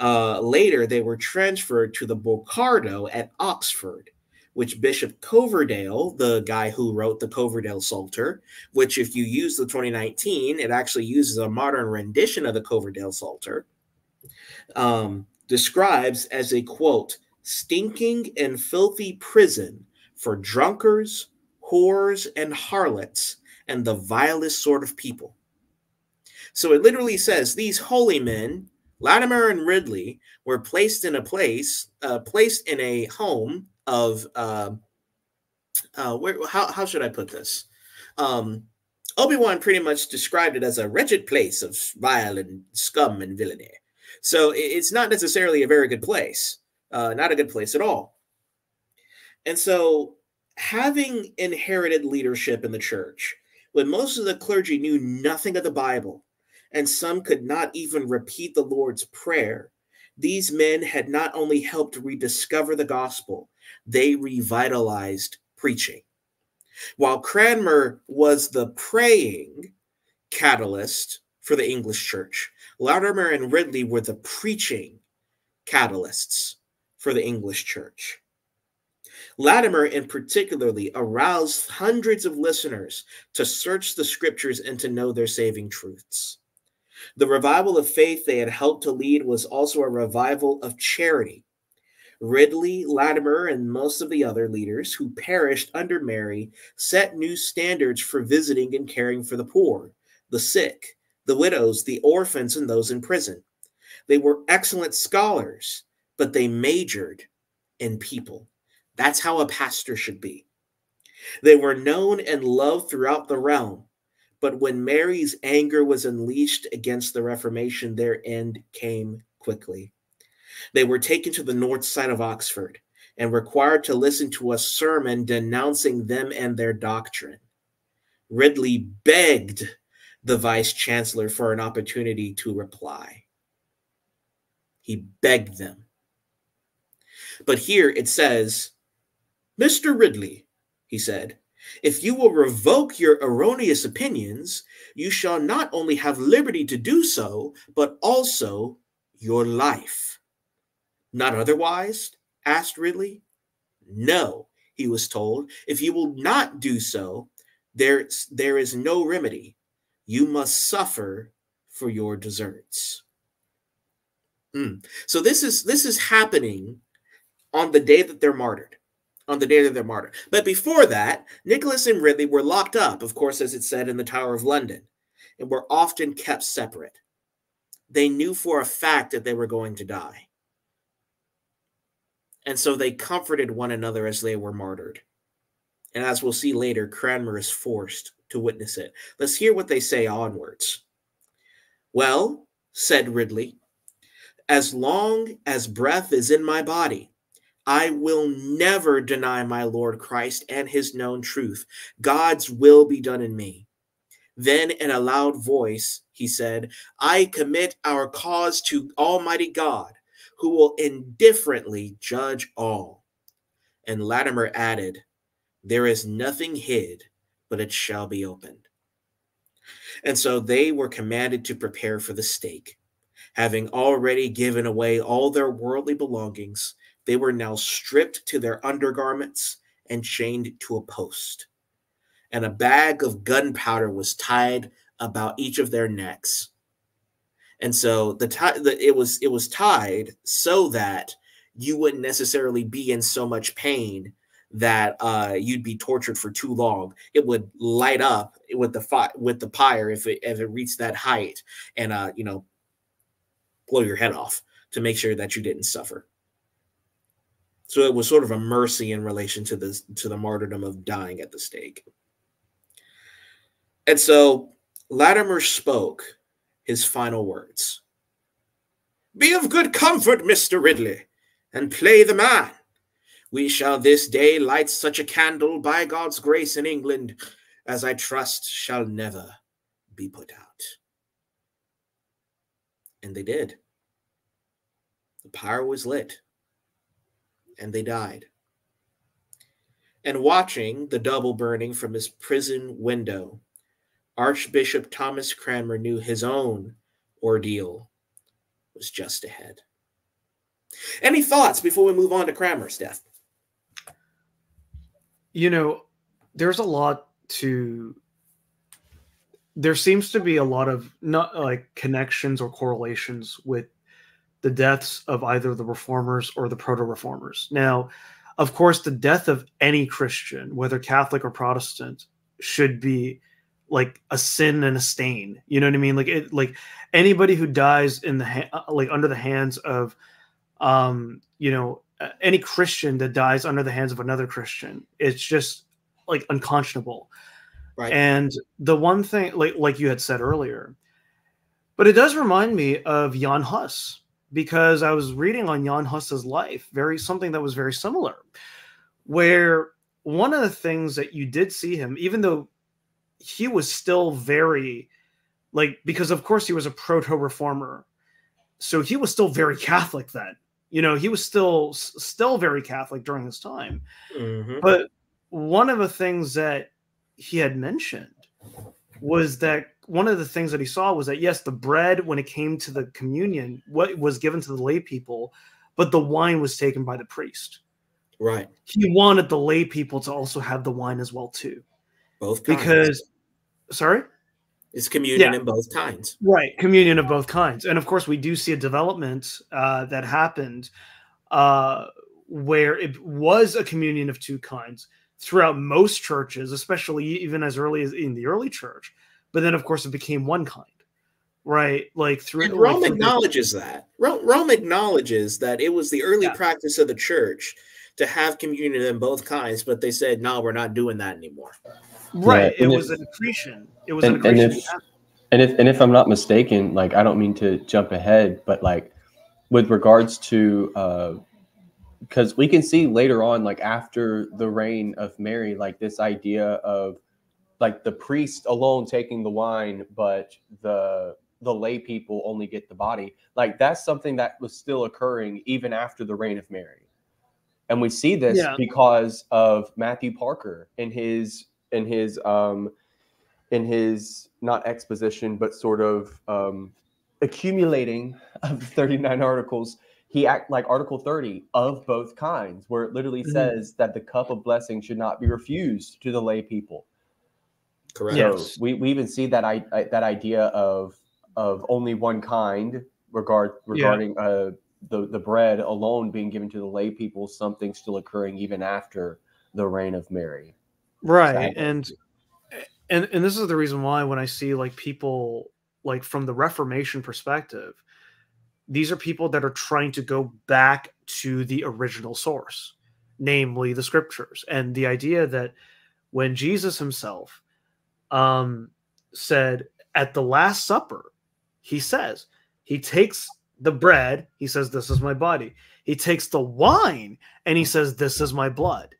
Uh, later, they were transferred to the Bocardo at Oxford, which Bishop Coverdale, the guy who wrote the Coverdale Psalter, which, if you use the 2019, it actually uses a modern rendition of the Coverdale Psalter, um, describes as a quote, stinking and filthy prison for drunkards, whores, and harlots, and the vilest sort of people. So it literally says these holy men, Latimer and Ridley, were placed in a place, uh, placed in a home of, uh, uh, where, how, how should I put this? Um, Obi Wan pretty much described it as a wretched place of vile and scum and villainy. So it's not necessarily a very good place, uh, not a good place at all. And so, having inherited leadership in the church, when most of the clergy knew nothing of the Bible, and some could not even repeat the Lord's Prayer, these men had not only helped rediscover the gospel, they revitalized preaching. While Cranmer was the praying catalyst for the English church, Latimer and Ridley were the preaching catalysts for the English church. Latimer, in particularly, aroused hundreds of listeners to search the scriptures and to know their saving truths. The revival of faith they had helped to lead was also a revival of charity. Ridley, Latimer, and most of the other leaders who perished under Mary set new standards for visiting and caring for the poor, the sick, the widows, the orphans, and those in prison. They were excellent scholars, but they majored in people. That's how a pastor should be. They were known and loved throughout the realm, but when Mary's anger was unleashed against the Reformation, their end came quickly. They were taken to the north side of Oxford and required to listen to a sermon denouncing them and their doctrine. Ridley begged the vice chancellor for an opportunity to reply. He begged them. But here it says, Mr. Ridley, he said, if you will revoke your erroneous opinions, you shall not only have liberty to do so, but also your life. Not otherwise? asked Ridley. No, he was told. If you will not do so, there, there is no remedy. You must suffer for your deserts. Mm. So this is this is happening on the day that they're martyred on the day of their martyr. But before that, Nicholas and Ridley were locked up, of course, as it said in the Tower of London, and were often kept separate. They knew for a fact that they were going to die. And so they comforted one another as they were martyred. And as we'll see later, Cranmer is forced to witness it. Let's hear what they say onwards. Well, said Ridley, as long as breath is in my body, I will never deny my Lord Christ and his known truth. God's will be done in me. Then, in a loud voice, he said, I commit our cause to Almighty God, who will indifferently judge all. And Latimer added, There is nothing hid, but it shall be opened. And so they were commanded to prepare for the stake. Having already given away all their worldly belongings, they were now stripped to their undergarments and chained to a post. And a bag of gunpowder was tied about each of their necks. And so the, the it was it was tied so that you wouldn't necessarily be in so much pain that uh, you'd be tortured for too long. It would light up with the fi- with the pyre if it if it reached that height, and uh, you know, blow your head off to make sure that you didn't suffer. So it was sort of a mercy in relation to the to the martyrdom of dying at the stake. And so Latimer spoke his final words. Be of good comfort, Mr. Ridley, and play the man. We shall this day light such a candle by God's grace in England as I trust shall never be put out. And they did. The pyre was lit and they died. And watching the double burning from his prison window, Archbishop Thomas Cranmer knew his own ordeal was just ahead. Any thoughts before we move on to Cranmer's death? You know, there's a lot to there seems to be a lot of not like connections or correlations with the deaths of either the reformers or the proto reformers. Now, of course, the death of any Christian, whether Catholic or Protestant, should be like a sin and a stain. You know what I mean? Like it like anybody who dies in the ha- uh, like under the hands of um you know any Christian that dies under the hands of another Christian, it's just like unconscionable. Right. And the one thing, like like you had said earlier, but it does remind me of Jan Hus because I was reading on Jan Hus's life, very something that was very similar, where one of the things that you did see him, even though he was still very like because of course he was a proto reformer so he was still very catholic then you know he was still still very catholic during his time Mhm. but one of the things that he had mentioned was that one of the things that he saw was that yes the bread when it came to the communion what was given to the lay people but the wine was taken by the priest Right. he wanted the lay people to also have the wine as well too Both kinds. because sorry it's communion Yeah. in both kinds. right communion of both kinds and of course we do see a development uh, that happened uh, where it was a communion of two kinds throughout most churches especially even as early as in the early church but then of course it became one kind right like through And like, Rome through the- acknowledges that. Rome, Rome acknowledges that it was the early Yeah. practice of the church to have communion in both kinds, but they said, no, we're not doing that anymore. Right Yeah, it and was if- an accretion it was and- an and if- And if and if I'm not mistaken, like I don't mean to jump ahead, but like with regards to uh because we can see later on, like after the reign of Mary, like this idea of like the priest alone taking the wine, but the the lay people only get the body. Like that's something that was still occurring even after the reign of Mary. And we see this Yeah. because of Matthew Parker in his in his um in his not exposition but sort of um accumulating of 39 articles he act like article 30 of both kinds where it literally Mhm. says that the cup of blessing should not be refused to the lay people Correct. So Yes. we, we even see that I, I that idea of of only one kind regard regarding uh the the bread alone being given to the lay people something still occurring even after the reign of Mary. Right and and and this is the reason why when i see like people like from the reformation perspective these are people that are trying to go back to the original source namely the scriptures. And the idea that when jesus himself um said at the last supper he says he takes the bread he says this is my body. He takes the wine and he says this is my blood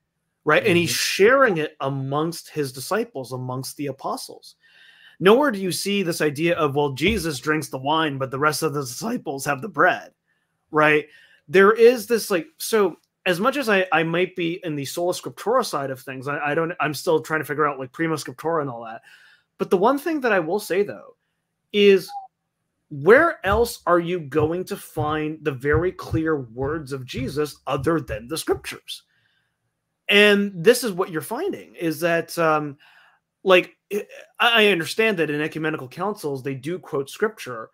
right? And he's mm-hmm. sharing it amongst his disciples amongst the apostles. Nowhere do you see this idea of well jesus drinks the wine but the rest of the disciples have the bread right? There is this like so as much as i i might be in the sola scriptura side of things i, I don't i'm still trying to figure out like prima scriptura and all that. But the one thing that i will say though is where else are you going to find the very clear words of jesus other than the scriptures and this is what you're finding is that um like i I understand that in ecumenical councils they do quote scripture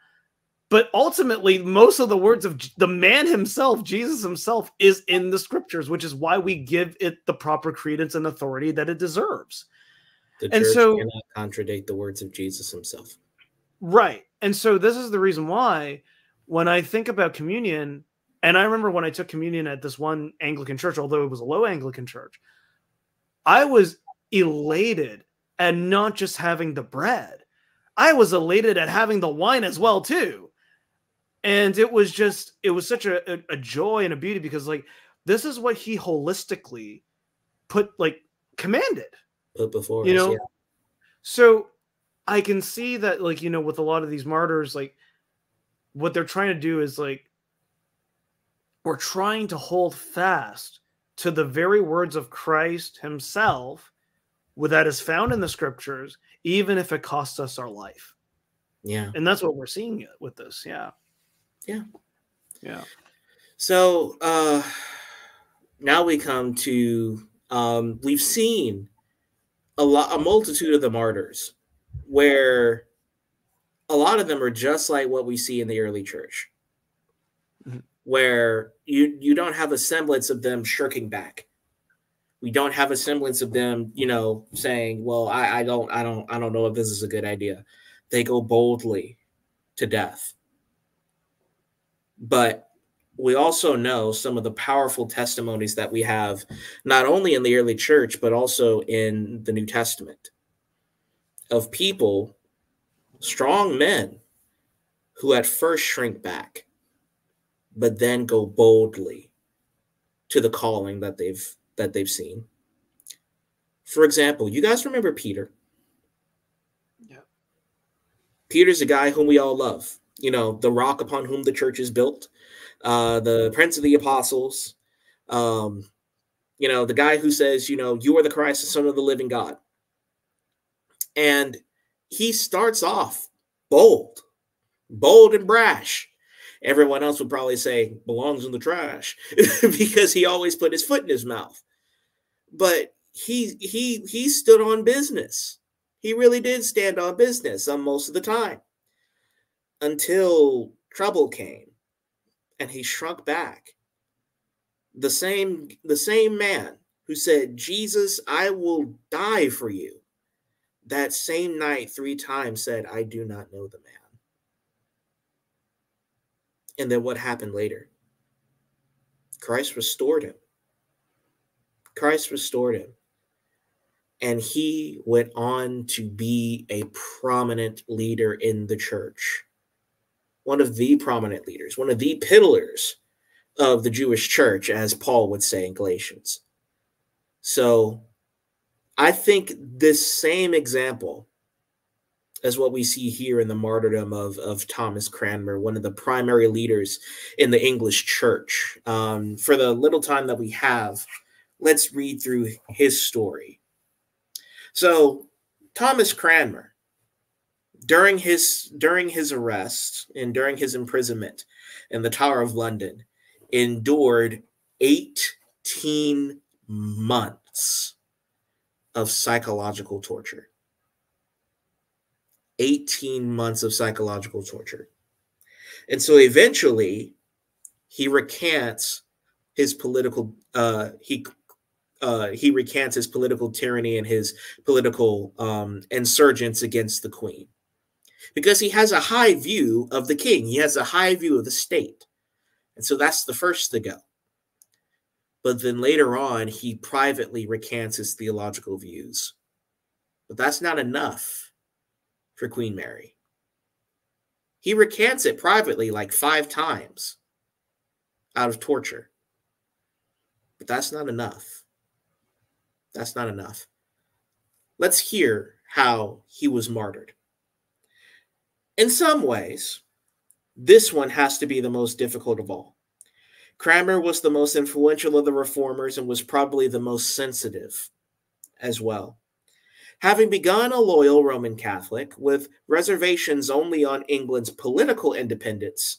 but ultimately most of the words of the man himself jesus himself is in the scriptures which is why we give it the proper credence and authority that it deserves The And so- cannot contradict the words of Jesus himself. Right. And so this is the reason why when I think about communion, and I remember when I took communion at this one Anglican church, although it was a low Anglican church, I was elated at not just having the bread. I was elated at having the wine as well too. And it was just it was such a, a, a joy and a beauty because like this is what he holistically put like commanded Put before you us, know yeah. so i can see that like you know with a lot of these martyrs like what they're trying to do is like we're trying to hold fast to the very words of christ himself with that is found in the scriptures even if it costs us our life yeah. and that's what we're seeing with this yeah Yeah. yeah So uh now we come to um we've seen a lot a multitude of the martyrs where a lot of them are just like what we see in the early church. Mhm. Where you you don't have a semblance of them shirking back. We don't have a semblance of them, you know, saying, "Well, I, I don't, I don't, I don't know if this is a good idea." They go boldly to death. But we also know some of the powerful testimonies that we have, not only in the early church, but also in the New Testament, of people, strong men, who at first shrink back, but then go boldly to the calling that they've that they've seen. For example, you guys remember Peter? Yeah. Peter's a guy whom we all love. You know, the rock upon whom the church is built, uh, the Prince of the Apostles, um, you know, the guy who says, you know, you are the Christ, the Son of the living God. And he starts off bold, bold and brash. Everyone else would probably say belongs in the trash because he always put his foot in his mouth. But he he he stood on business. He really did stand on business most of the time until trouble came and he shrunk back. The same the same man who said, "Jesus, I will die for you." That same night 3 times said, "I do not know the man." And then what happened later? Christ restored him. Christ restored him. And he went on to be a prominent leader in the church. One of the prominent leaders, one of the pillars of the Jewish church, as Paul would say in Galatians. So I think this same example as what we see here in the martyrdom of, of Thomas Cranmer, one of the primary leaders in the English church. Um, for the little time that we have, let's read through his story. So, Thomas Cranmer, during his during his arrest and during his imprisonment in the Tower of London, endured 18 months of psychological torture. 18 months of psychological torture. And so eventually he recants his political uh he uh he recants his political tyranny and his political um against the queen. Because he has a high view of the king. He has a high view of the state. And so that's the first to go. But then later on, he privately recants his theological views. But that's not enough for Queen Mary. He recants it privately like five times out of torture. But that's not enough. That's not enough. Let's hear how he was martyred. In some ways, this one has to be the most difficult of all. Cranmer was the most influential of the reformers and was probably the most sensitive as well. Having begun a loyal Roman Catholic with reservations only on England's political independence,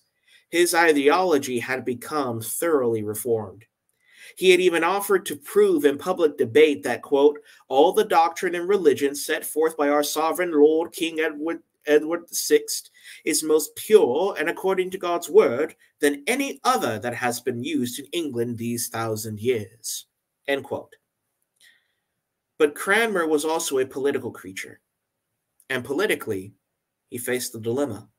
his ideology had become thoroughly reformed. He had even offered to prove in public debate that, quote, all the doctrine and religion set forth by our sovereign Lord King Edward, Edward VI is most pure and according to God's word than any other that has been used in England these thousand years, end quote. But Cranmer was also a political creature, and politically, he faced the dilemma.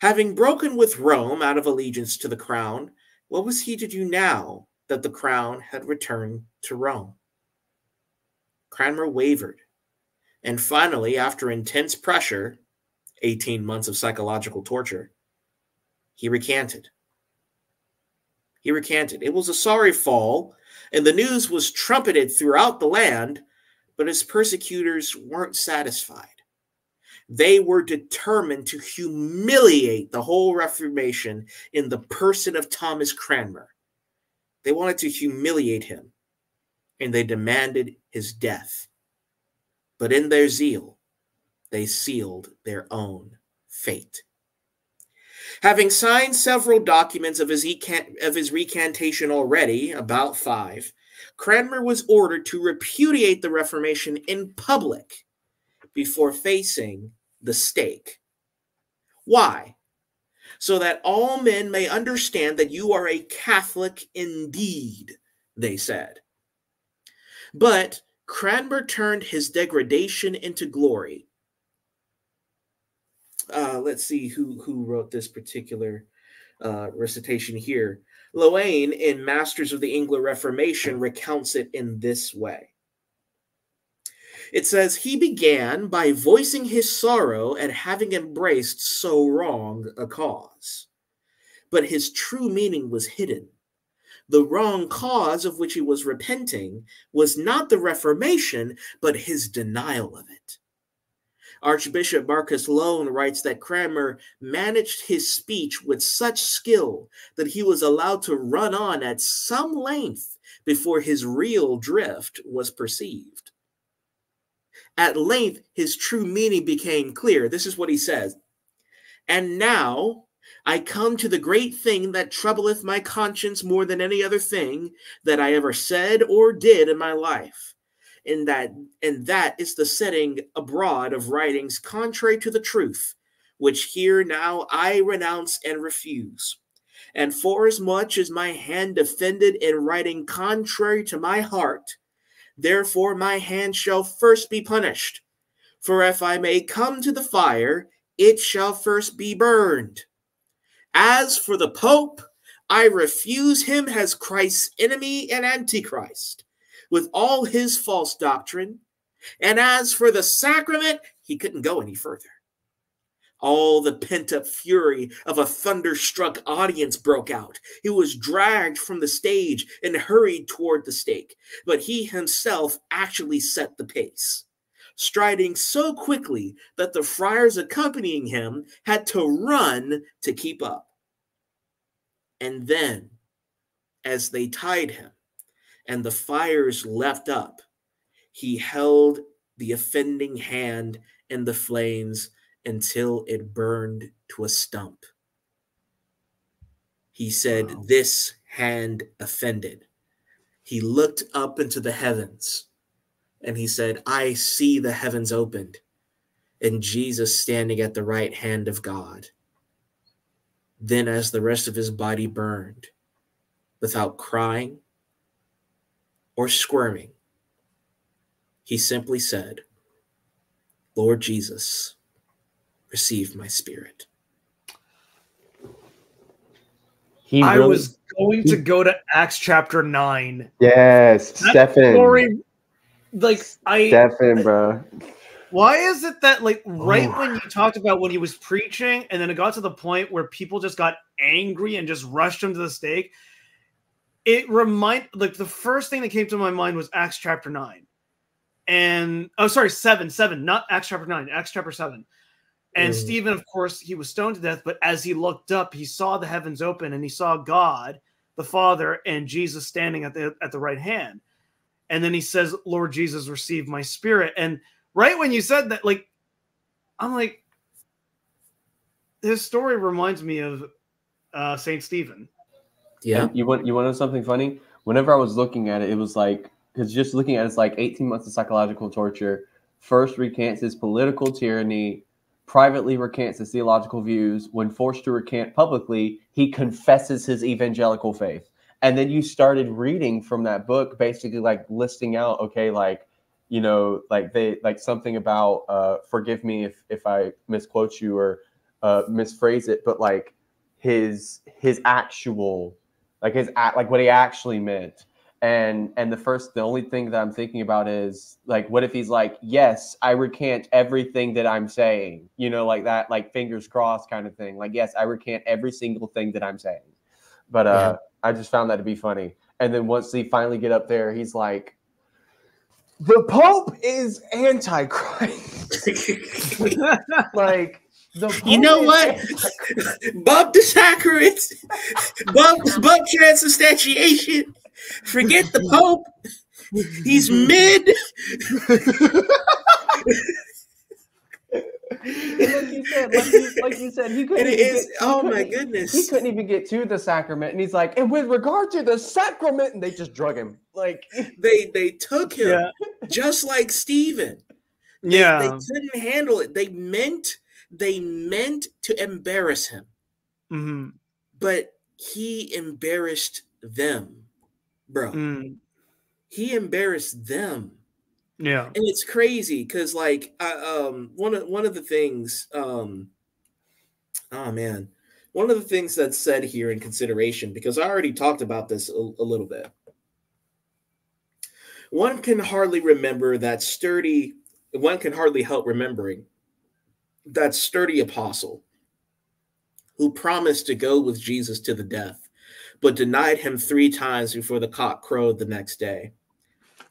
Having broken with Rome out of allegiance to the crown, what was he to do now that the crown had returned to Rome? Cranmer wavered, and finally, after intense pressure, 18 months of psychological torture, he recanted. He recanted. It was a sorry fall, and the news was trumpeted throughout the land but his persecutors weren't satisfied. They were determined to humiliate the whole Reformation in the person of Thomas Cranmer. They wanted to humiliate him, and they demanded his death. But in their zeal, they sealed their own fate. Having signed several documents of his, of his recantation already, about five, Cranmer was ordered to repudiate the Reformation in public before facing the stake. Why? So that all men may understand that you are a Catholic indeed, they said. But Cranmer turned his degradation into glory. Uh, let's see who who wrote this particular uh, recitation here. Loane in Masters of the Anglo Reformation recounts it in this way. It says, He began by voicing his sorrow at having embraced so wrong a cause. But his true meaning was hidden. The wrong cause of which he was repenting was not the Reformation, but his denial of it. Archbishop Marcus Loane writes that Cranmer managed his speech with such skill that he was allowed to run on at some length before his real drift was perceived. At length, his true meaning became clear. This is what he says. And now I come to the great thing that troubleth my conscience more than any other thing that I ever said or did in my life. And that, and that is the setting abroad of writings contrary to the truth, which here now I renounce and refuse. And forasmuch as my hand offended in writing contrary to my heart, Therefore, my hand shall first be punished. For if I may come to the fire, it shall first be burned. As for the Pope, I refuse him as Christ's enemy and Antichrist, with all his false doctrine. And as for the sacrament, he couldn't go any further. All the pent up fury of a thunderstruck audience broke out. He was dragged from the stage and hurried toward the stake, but he himself actually set the pace, striding so quickly that the friars accompanying him had to run to keep up. And then, as they tied him and the fires leapt up, he held the offending hand in the flames until it burned to a stump. He said, wow. This hand offended. He looked up into the heavens and he said, I see the heavens opened and Jesus standing at the right hand of God. Then, as the rest of his body burned, without crying or squirming, he simply said, Lord Jesus, receive my spirit. He I was going to go to Acts chapter nine. Yes, that Stephen. Story, like I Stephen, bro. Why is it that like right oh. when you talked about when he was preaching, and then it got to the point where people just got angry and just rushed him to the stake? It remind like the first thing that came to my mind was Acts chapter nine, and oh sorry seven seven not Acts chapter nine Acts chapter seven and mm. Stephen, of course, he was stoned to death, but as he looked up, he saw the heavens open and he saw God, the Father, and Jesus standing at the at the right hand. And then he says, Lord Jesus, receive my spirit. And right when you said that, like, I'm like, his story reminds me of uh Saint Stephen. Yeah. And you want you want to know something funny? Whenever I was looking at it, it was like because just looking at it, it's like 18 months of psychological torture. First recants his political tyranny, privately recants his theological views. When forced to recant publicly, he confesses his evangelical faith. And then you started reading from that book, basically like listing out, okay, like, you know, like they like something about uh forgive me if if I misquote you or uh misphrase it, but like his his actual like his act like what he actually meant. And and the first the only thing that i'm thinking about is like what if he's like yes i recant everything that i'm saying you know like that like fingers crossed kind of thing. Like yes i recant every single thing that i'm saying. But uh yeah. i just found that to be funny. And then once he finally get up there he's like the pope is antichrist. Like you know what? Bump the sacraments, bump, bump transubstantiation, Forget the Pope. He's mid. like you said, like you, like you said, he couldn't. It is. Get, oh my goodness. He couldn't even get to the sacrament, and he's like, and with regard to the sacrament, and they just drug him. Like they they took him yeah. just like Stephen. They, yeah, they couldn't handle it. They meant they meant to embarrass him, mm-hmm. but he embarrassed them bro. Mm. he embarrassed them. Yeah. And it's crazy because like I, um one of one of the things um oh man one of the things that's said here in consideration because I already talked about this a, a little bit. One can hardly remember that sturdy one can hardly help remembering that sturdy apostle who promised to go with Jesus to the death, but denied him three times before the cock crowed the next day.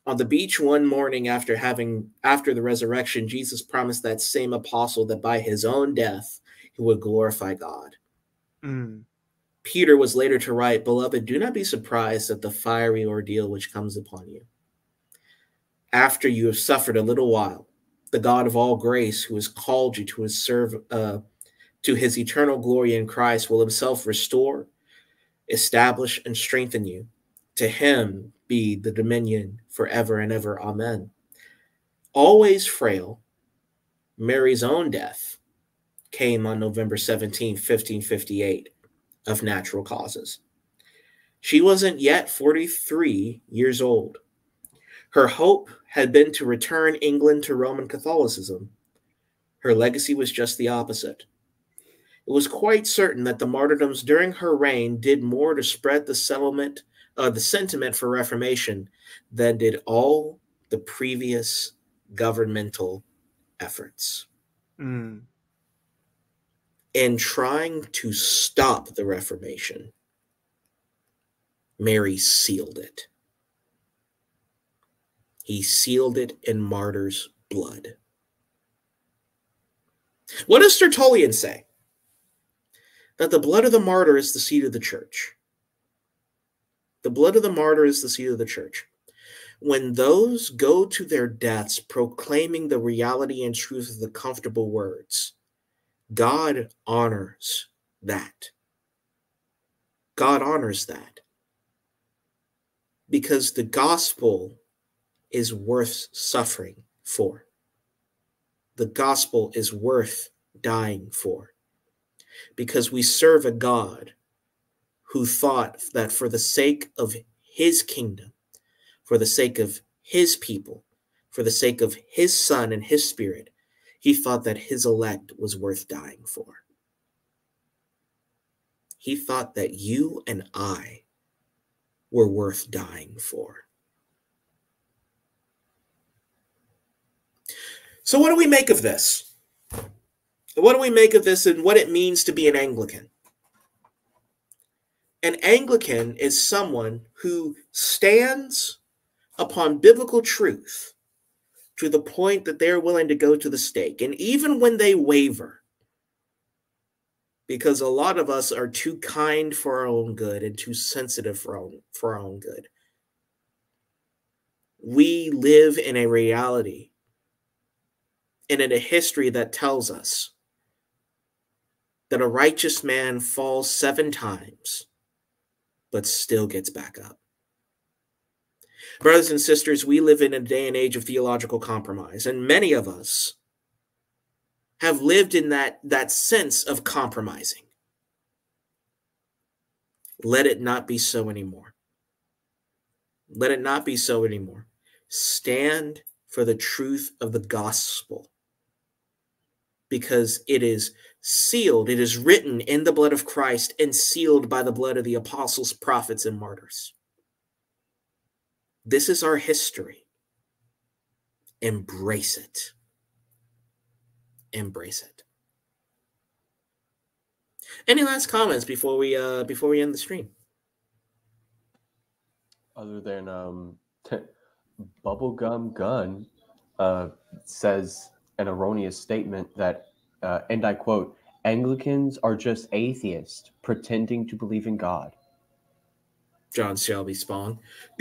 On the beach one morning after having after the resurrection, Jesus promised that same apostle that by his own death he would glorify God. Mm. Peter was later to write, Beloved, do not be surprised at the fiery ordeal which comes upon you. After you have suffered a little while, the God of all grace, who has called you to his serve uh, to his eternal glory in Christ, will himself restore, establish, and strengthen you. To him be the dominion forever and ever. Amen. Always frail, Mary's own death came on November 17, 1558, of natural causes. She wasn't yet 43 years old. Her hope had been to return England to Roman Catholicism. Her legacy was just the opposite. It was quite certain that the martyrdoms during her reign did more to spread the settlement, uh, the sentiment for Reformation than did all the previous governmental efforts. Mm. In trying to stop the Reformation, Mary sealed it. He sealed it in martyrs' blood. What does Tertullian say? That the blood of the martyr is the seed of the church. The blood of the martyr is the seed of the church. When those go to their deaths proclaiming the reality and truth of the comfortable words, God honors that. God honors that. Because the gospel is worth suffering for. The gospel is worth dying for. Because we serve a God who thought that for the sake of his kingdom, for the sake of his people, for the sake of his son and his spirit, he thought that his elect was worth dying for. He thought that you and I were worth dying for. So, what do we make of this? What do we make of this and what it means to be an Anglican? An Anglican is someone who stands upon biblical truth to the point that they're willing to go to the stake. And even when they waver, because a lot of us are too kind for our own good and too sensitive for our own, for our own good, we live in a reality and in a history that tells us that a righteous man falls seven times but still gets back up. Brothers and sisters, we live in a day and age of theological compromise, and many of us have lived in that, that sense of compromising. Let it not be so anymore. Let it not be so anymore. Stand for the truth of the gospel because it is sealed, it is written in the blood of Christ and sealed by the blood of the apostles, prophets, and martyrs. This is our history. Embrace it. Embrace it. Any last comments before we uh before we end the stream? Other than um bubblegum gun uh says an erroneous statement that, uh, and I quote, Anglicans are just atheists pretending to believe in God. John Shelby Spong.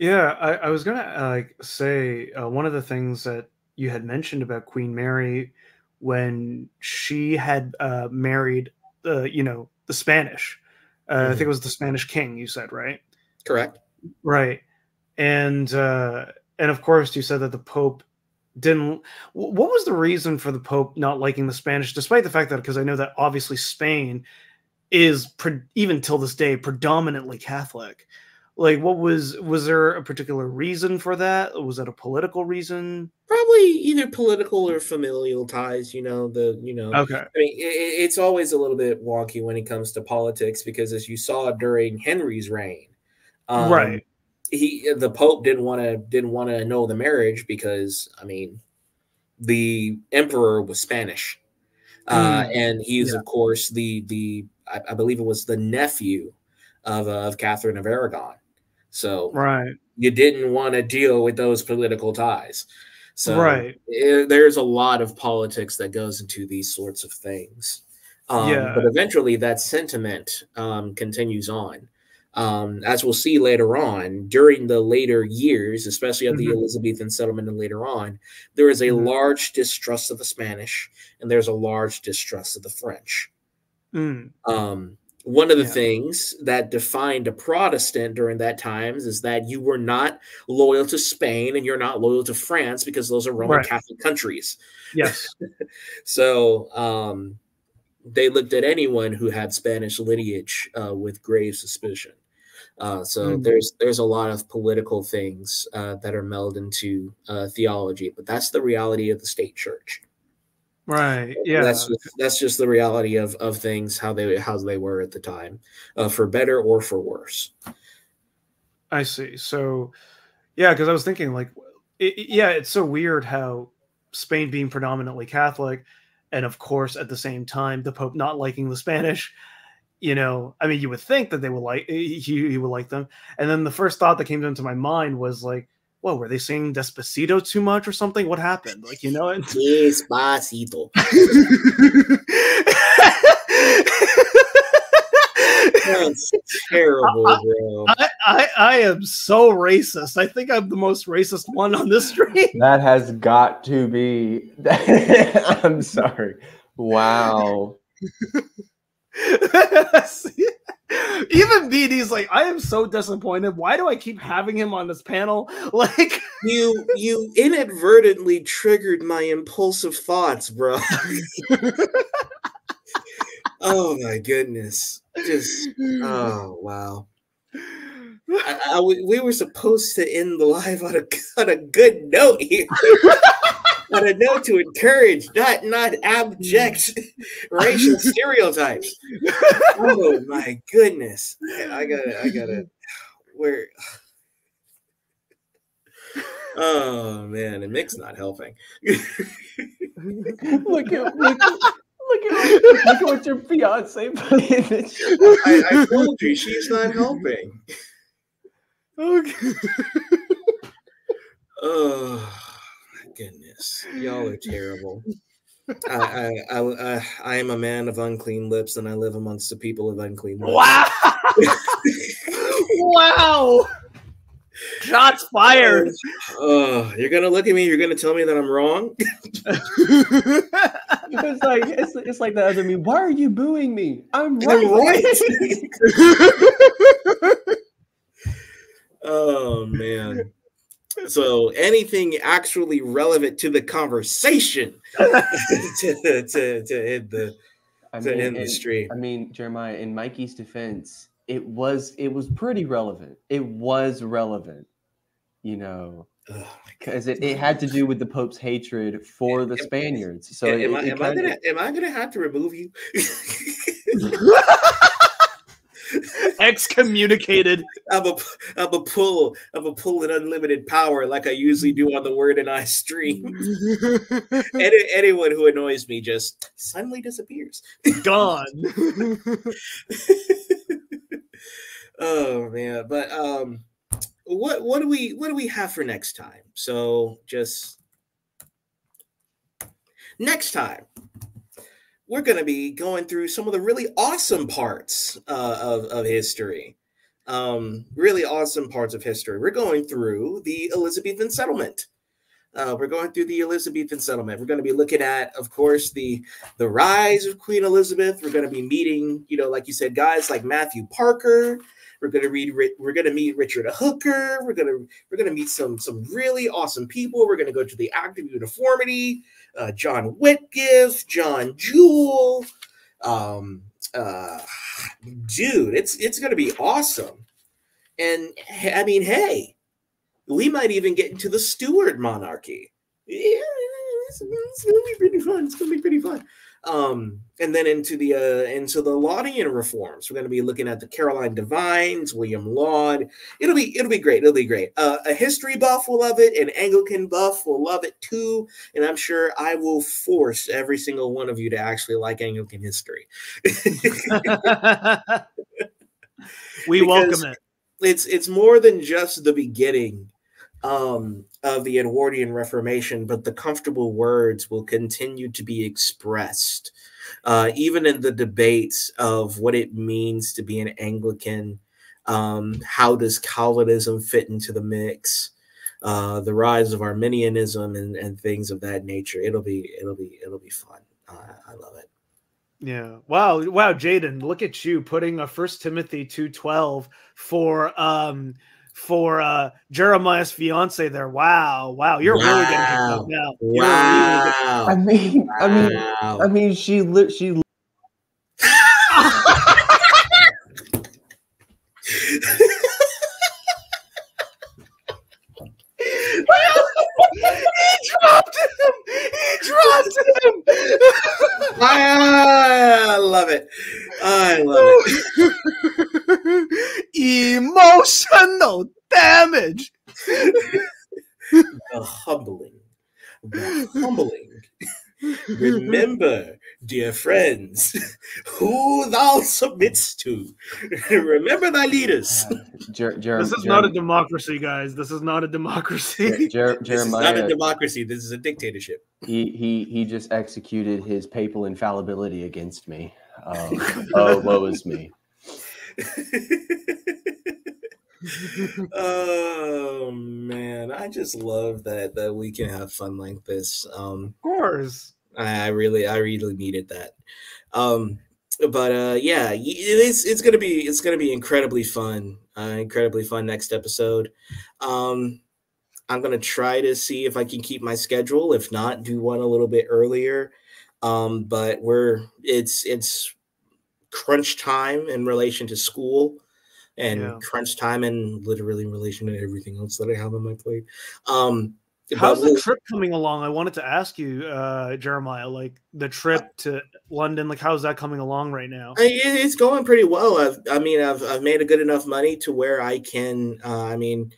yeah, I, I, was gonna uh, say uh, one of the things that you had mentioned about Queen Mary when she had uh, married the, you know, the Spanish. Mm-hmm. I think mm-hmm. it was the Spanish king. You said right? Correct. Right and uh, and of course you said that the Pope didn't. What was the reason for the Pope not liking the Spanish, despite the fact that because I know that obviously Spain is pre- even till this day predominantly Catholic. Like, what was was there a particular reason for that? Was it a political reason? Probably either political or familial ties. You know the you know. Okay. I mean, it, it's always a little bit wonky when it comes to politics because, as you saw during Henry's reign, um, right he the pope didn't want to didn't want to know the marriage because i mean the emperor was spanish. Uh, Mm, and he's yeah. of course the the I, I believe it was the nephew of uh, of catherine of aragon. So right. you didn't want to deal with those political ties. So Right. eh, there's a lot of politics that goes into these sorts of things. Um, Yeah. but eventually that sentiment um, continues on um, as we'll see later on during the later years especially of the Mhm. elizabethan settlement and later on there is a Mhm. large distrust of the spanish and there's a large distrust of the french Mm, um, one of the Yeah. things that defined a Protestant during that times is that you were not loyal to Spain and you're not loyal to France because those are Roman Right. Catholic countries. yes So um, they looked at anyone who had Spanish lineage uh, with grave suspicion. Uh, so Mm. there's there's a lot of political things uh, that are melded into uh, theology, but that's the reality of the state church. right yeah that's just, that's just the reality of of things how they how they were at the time, uh, for better or for worse. I see. So, yeah, because I was thinking, like, it- yeah, it's so weird how Spain being predominantly Catholic, and of course, at the same time, the Pope not liking the Spanish. You know, I mean, you would think that they would like eh, he, he would like them, and then the first thought that came into my mind was like, "Whoa, were they singing Despacito too much or something? What happened? Like, you know?" And Despacito. That's terrible, bro. I, I I am so racist. I think I'm the most racist one on this stream. That has got to be. I'm sorry. Wow. Even BD's like, I am so disappointed. Why do I keep having him on this panel? Like, You you inadvertently triggered my impulsive thoughts, bro. Oh my goodness. Just oh wow. I, I- we we were supposed to end the live on a on a good note here. on a note to encourage, not not abject racial stereotypes. Oh my goodness! I, I gotta, I gotta. Where? Oh man, and Mick's not helping. look at look, at- look at look at what your fiance put in the. I, I told you she's not helping. okay. Oh my goodness, y'all are terrible. I, I, I, I, I am a man of unclean lips, and I live amongst the people of unclean lips. wow. wow. Shots fired. Oh, you're gonna look at me. You're gonna tell me that I'm wrong. It's like it's, it's like the other me. Why are you booing me? I'm right. I'm right. oh man. So anything actually relevant to the conversation to, to, to end the I to mean, end the and- stream. I mean, Jeremiah, in Mikey's defense, it was it was pretty relevant. It was relevant, you know, because it, it had to do with the Pope's hatred for the Spaniards. So am, it, I, it am kinda- gonna am I gonna have to remove you? Excommunicated. I'm a I'm a pull I'm a pull an unlimited power like I usually do on the Word and I stream. Any, anyone who annoys me just suddenly disappears. Gone. oh man, but um, what what do we what do we have for next time? So just next time we're going to be going through some of the really awesome parts uh, of of history. Um, really awesome parts of history. We're going through the Elizabethan settlement. Uh, we're going through the Elizabethan settlement. We're going to be looking at, of course, the the rise of Queen Elizabeth. We're going to be meeting, you know, like you said, guys like Matthew Parker. We're to read. We're to meet Richard Hooker. We're to we're to meet some some really awesome people. We're going to go to the Act of Uniformity. Uh, John Whitgift, John Jewel. Um, uh, dude, it's it's gonna be awesome. And I mean, hey, we might even get into the Stuart monarchy. Yeah, it's, it's gonna be pretty fun. It's gonna be pretty fun. Um, and then into the uh, into the Laudian reforms, we're going to be looking at the Caroline Divines, William Laud. It'll be it'll be great. It'll be great. Uh, a history buff will love it. An Anglican buff will love it too. And I'm sure I will force every single one of you to actually like Anglican history. we welcome it. It's it's more than just the beginning um, of the Edwardian Reformation, but the comfortable words will continue to be expressed, uh, even in the debates of what it means to be an Anglican. Um, how does Calvinism fit into the mix? Uh, the rise of Arminianism and, and things of that nature. It'll be it'll be it'll be fun. Uh, I love it. Yeah. Wow. Wow, Jaden, look at you putting a First Timothy two twelve for um for uh Jeremiah's fiance there. Wow, wow, you're wow. really getting picked up now. Wow. Really I mean. I mean, I mean, she lit she. he dropped him. He dropped him. I love it. I love it. Emotional damage. the humbling. The humbling. Remember, dear friends, who thou submits to. Remember thy leaders. Uh, Jer- Jer- this is Jer- not a democracy, guys. This is not a democracy. Jer- this is not a democracy. This is a dictatorship. He he he just executed his papal infallibility against me. Um, oh, woe is me. oh man, I just love that that we can have fun like this. Um, of course, I I really, I really needed that. Um, but uh, yeah, it's it's gonna be it's gonna be incredibly fun, uh, incredibly fun next episode. Um, I'm gonna try to see if I can keep my schedule. If not, do one a little bit earlier. Um, but we're it's it's crunch time in relation to school and yeah. crunch time and literally in relation to everything else that I have on my plate. Um, How's the trip coming along? I wanted to ask you, uh, Jeremiah, like the trip to London, like how's that coming along right now? It's going pretty well. I've, I mean, I've, I've made a good enough money to where I can, uh, I mean,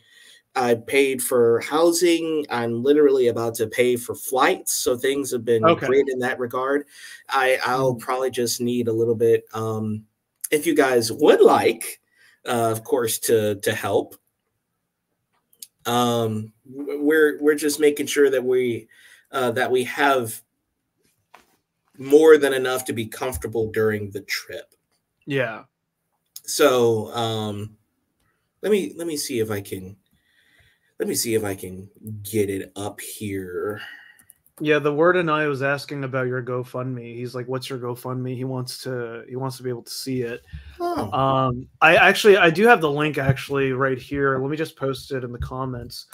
I paid for housing. I'm literally about to pay for flights, so things have been okay. great in that regard. I, I'll mm. probably just need a little bit. Um, if you guys would like, uh, of course, to to help. Um, we're we're just making sure that we uh, that we have more than enough to be comfortable during the trip. Yeah. So um, let me let me see if I can let me see if I can get it up here. Yeah, the word and I was asking about your GoFundMe. He's like, "What's your GoFundMe?" He wants to he wants to be able to see it. Oh. Um, I actually I do have the link actually right here. Let me just post it in the comments.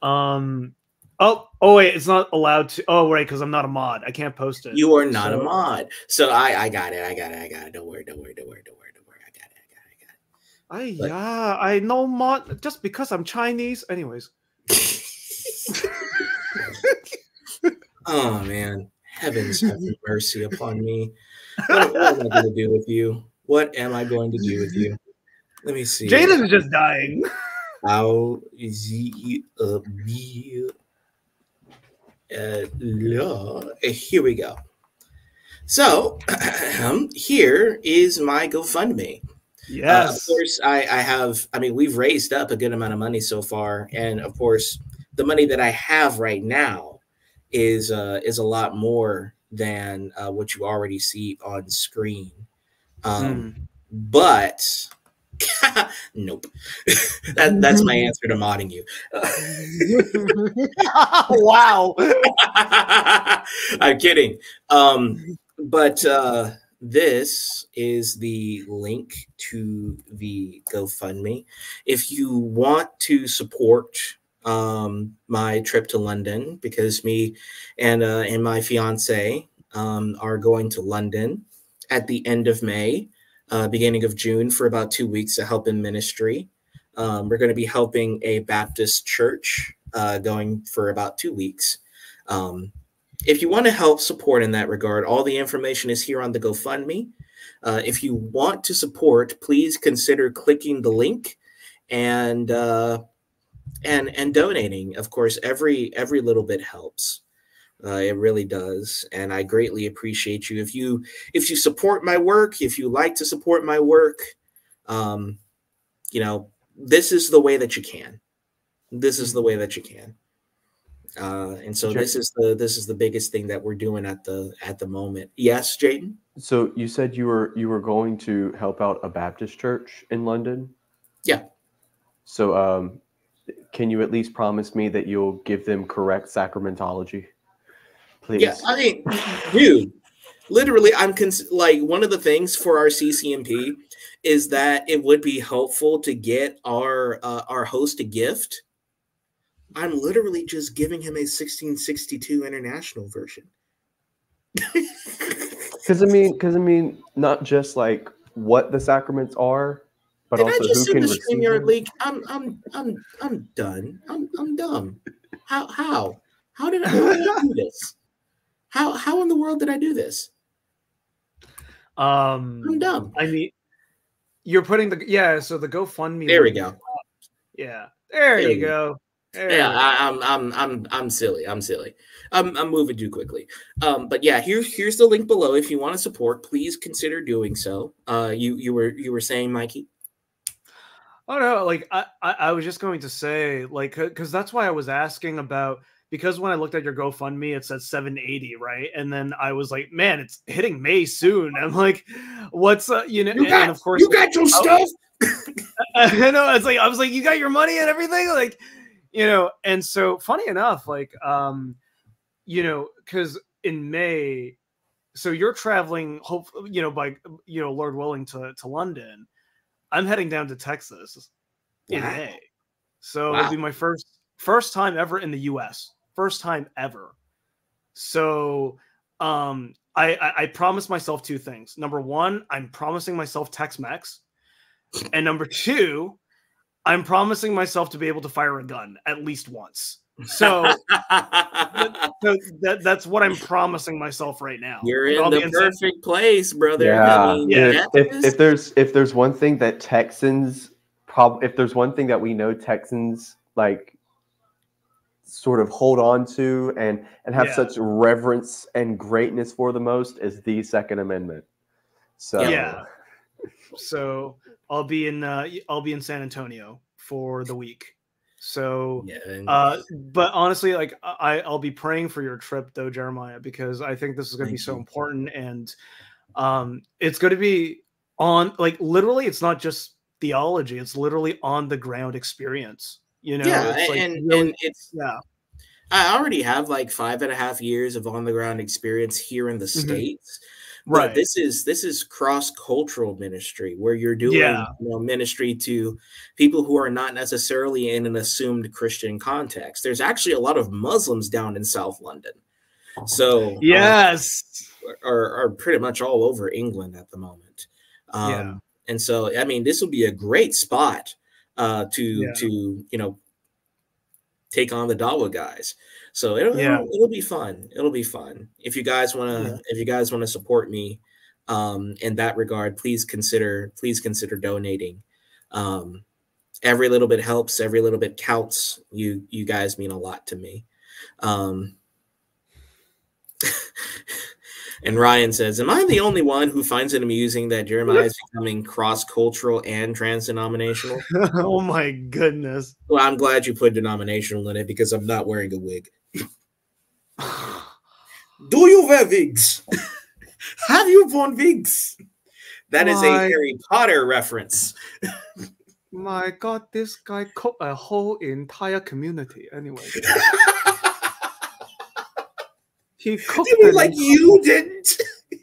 Um, oh oh wait, it's not allowed to. Oh right, because I'm not a mod. I can't post it. You are not so. a mod. So I I got it. I got it. I got it. Don't worry. Don't worry. Don't worry. Don't worry. Don't worry. I got it. I got it. I got it. I but, yeah. I know mod just because I'm Chinese. Anyways. Oh man, heavens have mercy upon me. What, what am I going to do with you? What am I going to do with you? Let me see. Jaden is just dying. How is he uh, be? Uh, here we go. So um, here is my GoFundMe. Yes. Uh, of course, I, I have. I mean, we've raised up a good amount of money so far, and of course, the money that I have right now is uh, is a lot more than uh, what you already see on screen. Um, mm. But nope, that, that's my answer to modding you. wow, I'm kidding. Um, but uh, this is the link to the GoFundMe. If you want to support um, my trip to London because me and uh, and my fiance um, are going to London at the end of May. uh, beginning of June for about two weeks to help in ministry. Um, we're going to be helping a Baptist church uh, going for about two weeks. Um, if you want to help support in that regard, all the information is here on the GoFundMe. Uh, if you want to support, please consider clicking the link and uh, and and donating. Of course, every every little bit helps. Uh, it really does, and I greatly appreciate you. If you if you support my work, if you like to support my work, um, you know this is the way that you can. This is the way that you can. Uh, and so this is the this is the biggest thing that we're doing at the at the moment. Yes, Jayden. So you said you were you were going to help out a Baptist church in London. Yeah. So um, can you at least promise me that you'll give them correct sacramentology? Please. Yeah, I mean, dude, literally, I'm cons- like one of the things for our CCMP is that it would be helpful to get our uh, our host a gift. I'm literally just giving him a 1662 international version. Because I mean, because I mean, not just like what the sacraments are, but Did also I just who can the receive StreamYard them. link? I'm I'm I'm I'm done. I'm I'm dumb. How how how did I, how did I do this? How how in the world did I do this? Um, I'm Um, dumb. I mean, you're putting the yeah. So the GoFundMe. There we link- go. Yeah, there, There you we go. Yeah. I, I'm I'm I'm I'm silly. I'm silly. I'm I'm moving too quickly. Um, but yeah, here's here's the link below. If you want to support, please consider doing so. Uh, you you were you were saying, Mikey. Oh no, like I, I, I was just going to say, like, because that's why I was asking about because when I looked at your GoFundMe, it said 780, right? And then I was like, man, it's hitting May soon. I'm like, what's uh, you know, You and, got and of course, you got your stuff. I know it's like I was like, you got your money and everything, like, you know, and so funny enough, like, um, you know, because in May, so you're traveling, hope you know, by you know, Lord willing, to to London. I'm heading down to Texas in Wow. May, so Wow. it'll be my first first time ever in the U.S. First time ever. So, um, I I, I promised myself two things. Number one, I'm promising myself Tex-Mex, and number two, I'm promising myself to be able to fire a gun at least once. So, so that, that's what I'm promising myself right now. You're With in all the insane- perfect place, brother. Yeah. I mean, Yeah. If, if, if there's if there's one thing that Texans prob if there's one thing that we know Texans like sort of hold on to and and have Yeah. such reverence and greatness for the most is the Second Amendment. So Yeah. So I'll be in uh, I'll be in San Antonio for the week. So yeah, and- uh but honestly like i i'll be praying for your trip though jeremiah because i think this is going to be so you. important and um it's going to be on like literally it's not just theology it's literally on the ground experience you know yeah, it's like and really- and it's yeah I already have like five and a half years of on the ground experience here in the Mhm. states. Right But this is this is cross cultural ministry where you're doing Yeah. you know, ministry to people who are not necessarily in an assumed Christian context. There's actually a lot of Muslims down in South London, so uh, yes are, are pretty much all over England at the moment. Um, Yeah. And so, I mean, this would be a great spot uh, to Yeah. to you know take on the Dawa guys. So it'll, Yeah. it'll it'll be fun. It'll be fun. If you guys want to, Yeah. if you guys want to support me um, in that regard, please consider please consider donating. Um, every little bit helps. Every little bit counts. You you guys mean a lot to me. Um, and Ryan says, Am I the only one who finds it amusing that Jeremiah is becoming cross cultural and trans denominational? oh my goodness Well, I'm glad you put denominational in it because I'm not wearing a wig. Do you wear wigs? Have you worn wigs? That is a Harry Potter reference. my god this guy cooked a whole entire community anyway he cooked You like you didn't?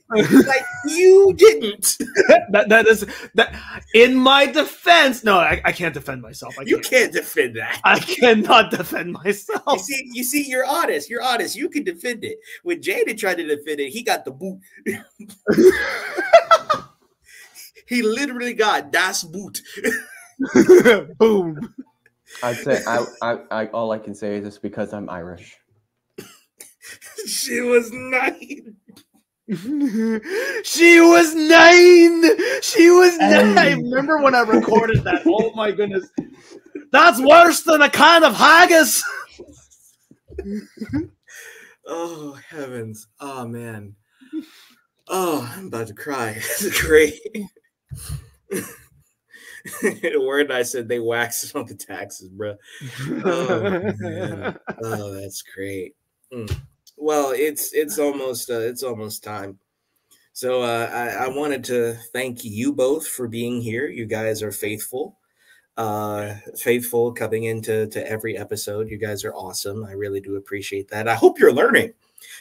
like you didn't. that that is that in my defense no i, I can't defend myself I You can't. can't defend that. i cannot defend myself. You myself see, you see, you're honest. You're honest. You can defend it. When Jaden tried to defend it, he got the boot. he literally got Das Boot. Boom. I'd say I, I, I all I can say is it's because I'm Irish. she was nine. she was nine. She was nine. I remember when I recorded that. Oh my goodness. That's worse than a can of haggis. oh heavens. Oh man. Oh, I'm about to cry. It's great. Word I said they waxed on the taxes, bro. Oh, man. oh that's great. Mm. Well, it's it's almost uh, it's almost time. So uh, I, I wanted to thank you both for being here. You guys are faithful, uh, faithful coming into to every episode. You guys are awesome. I really do appreciate that. I hope you're learning.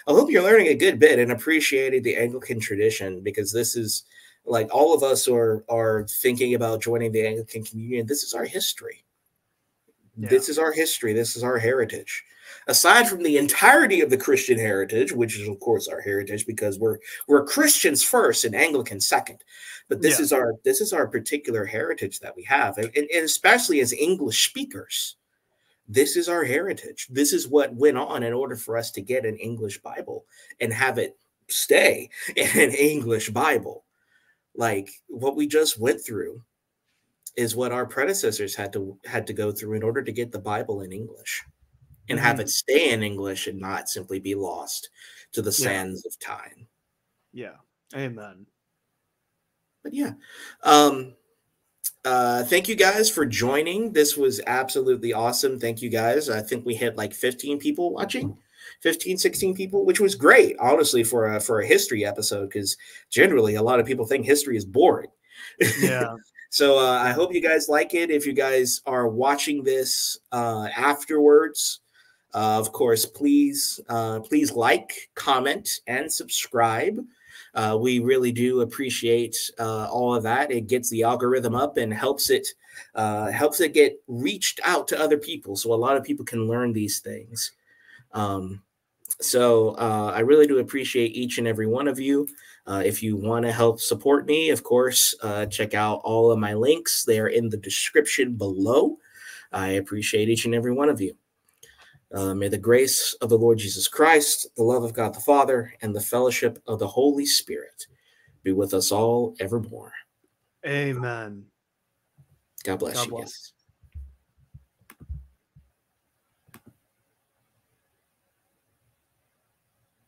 I hope you're learning a good bit and appreciating the Anglican tradition because this is like all of us are are thinking about joining the Anglican Communion. This is our history. Yeah. This is our history. This is our heritage. Aside from the entirety of the Christian heritage, which is of course our heritage because we're we're Christians first and Anglican second, but this yeah. is our this is our particular heritage that we have, and, and especially as English speakers, this is our heritage. This is what went on in order for us to get an English Bible and have it stay in an English Bible. Like what we just went through is what our predecessors had to had to go through in order to get the Bible in English and mm-hmm. have it stay in English and not simply be lost to the sands yeah. of time. Yeah. Amen. But yeah. Um uh thank you guys for joining. This was absolutely awesome. Thank you guys. I think we hit like 15 people watching. 15 16 people which was great honestly for a for a history episode because generally a lot of people think history is boring yeah so uh, i hope you guys like it if you guys are watching this uh, afterwards uh, of course please uh, please like comment and subscribe uh, we really do appreciate uh, all of that it gets the algorithm up and helps it helps it get reached out to other people so a lot of people can learn these things um, so uh, I really do appreciate each and every one of you. Uh, if you want to help support me, of course, uh, check out all of my links. They are in the description below. I appreciate each and every one of you. Uh, may the grace of the Lord Jesus Christ, the love of God the Father, and the fellowship of the Holy Spirit be with us all evermore. Amen. God bless God you. Bless.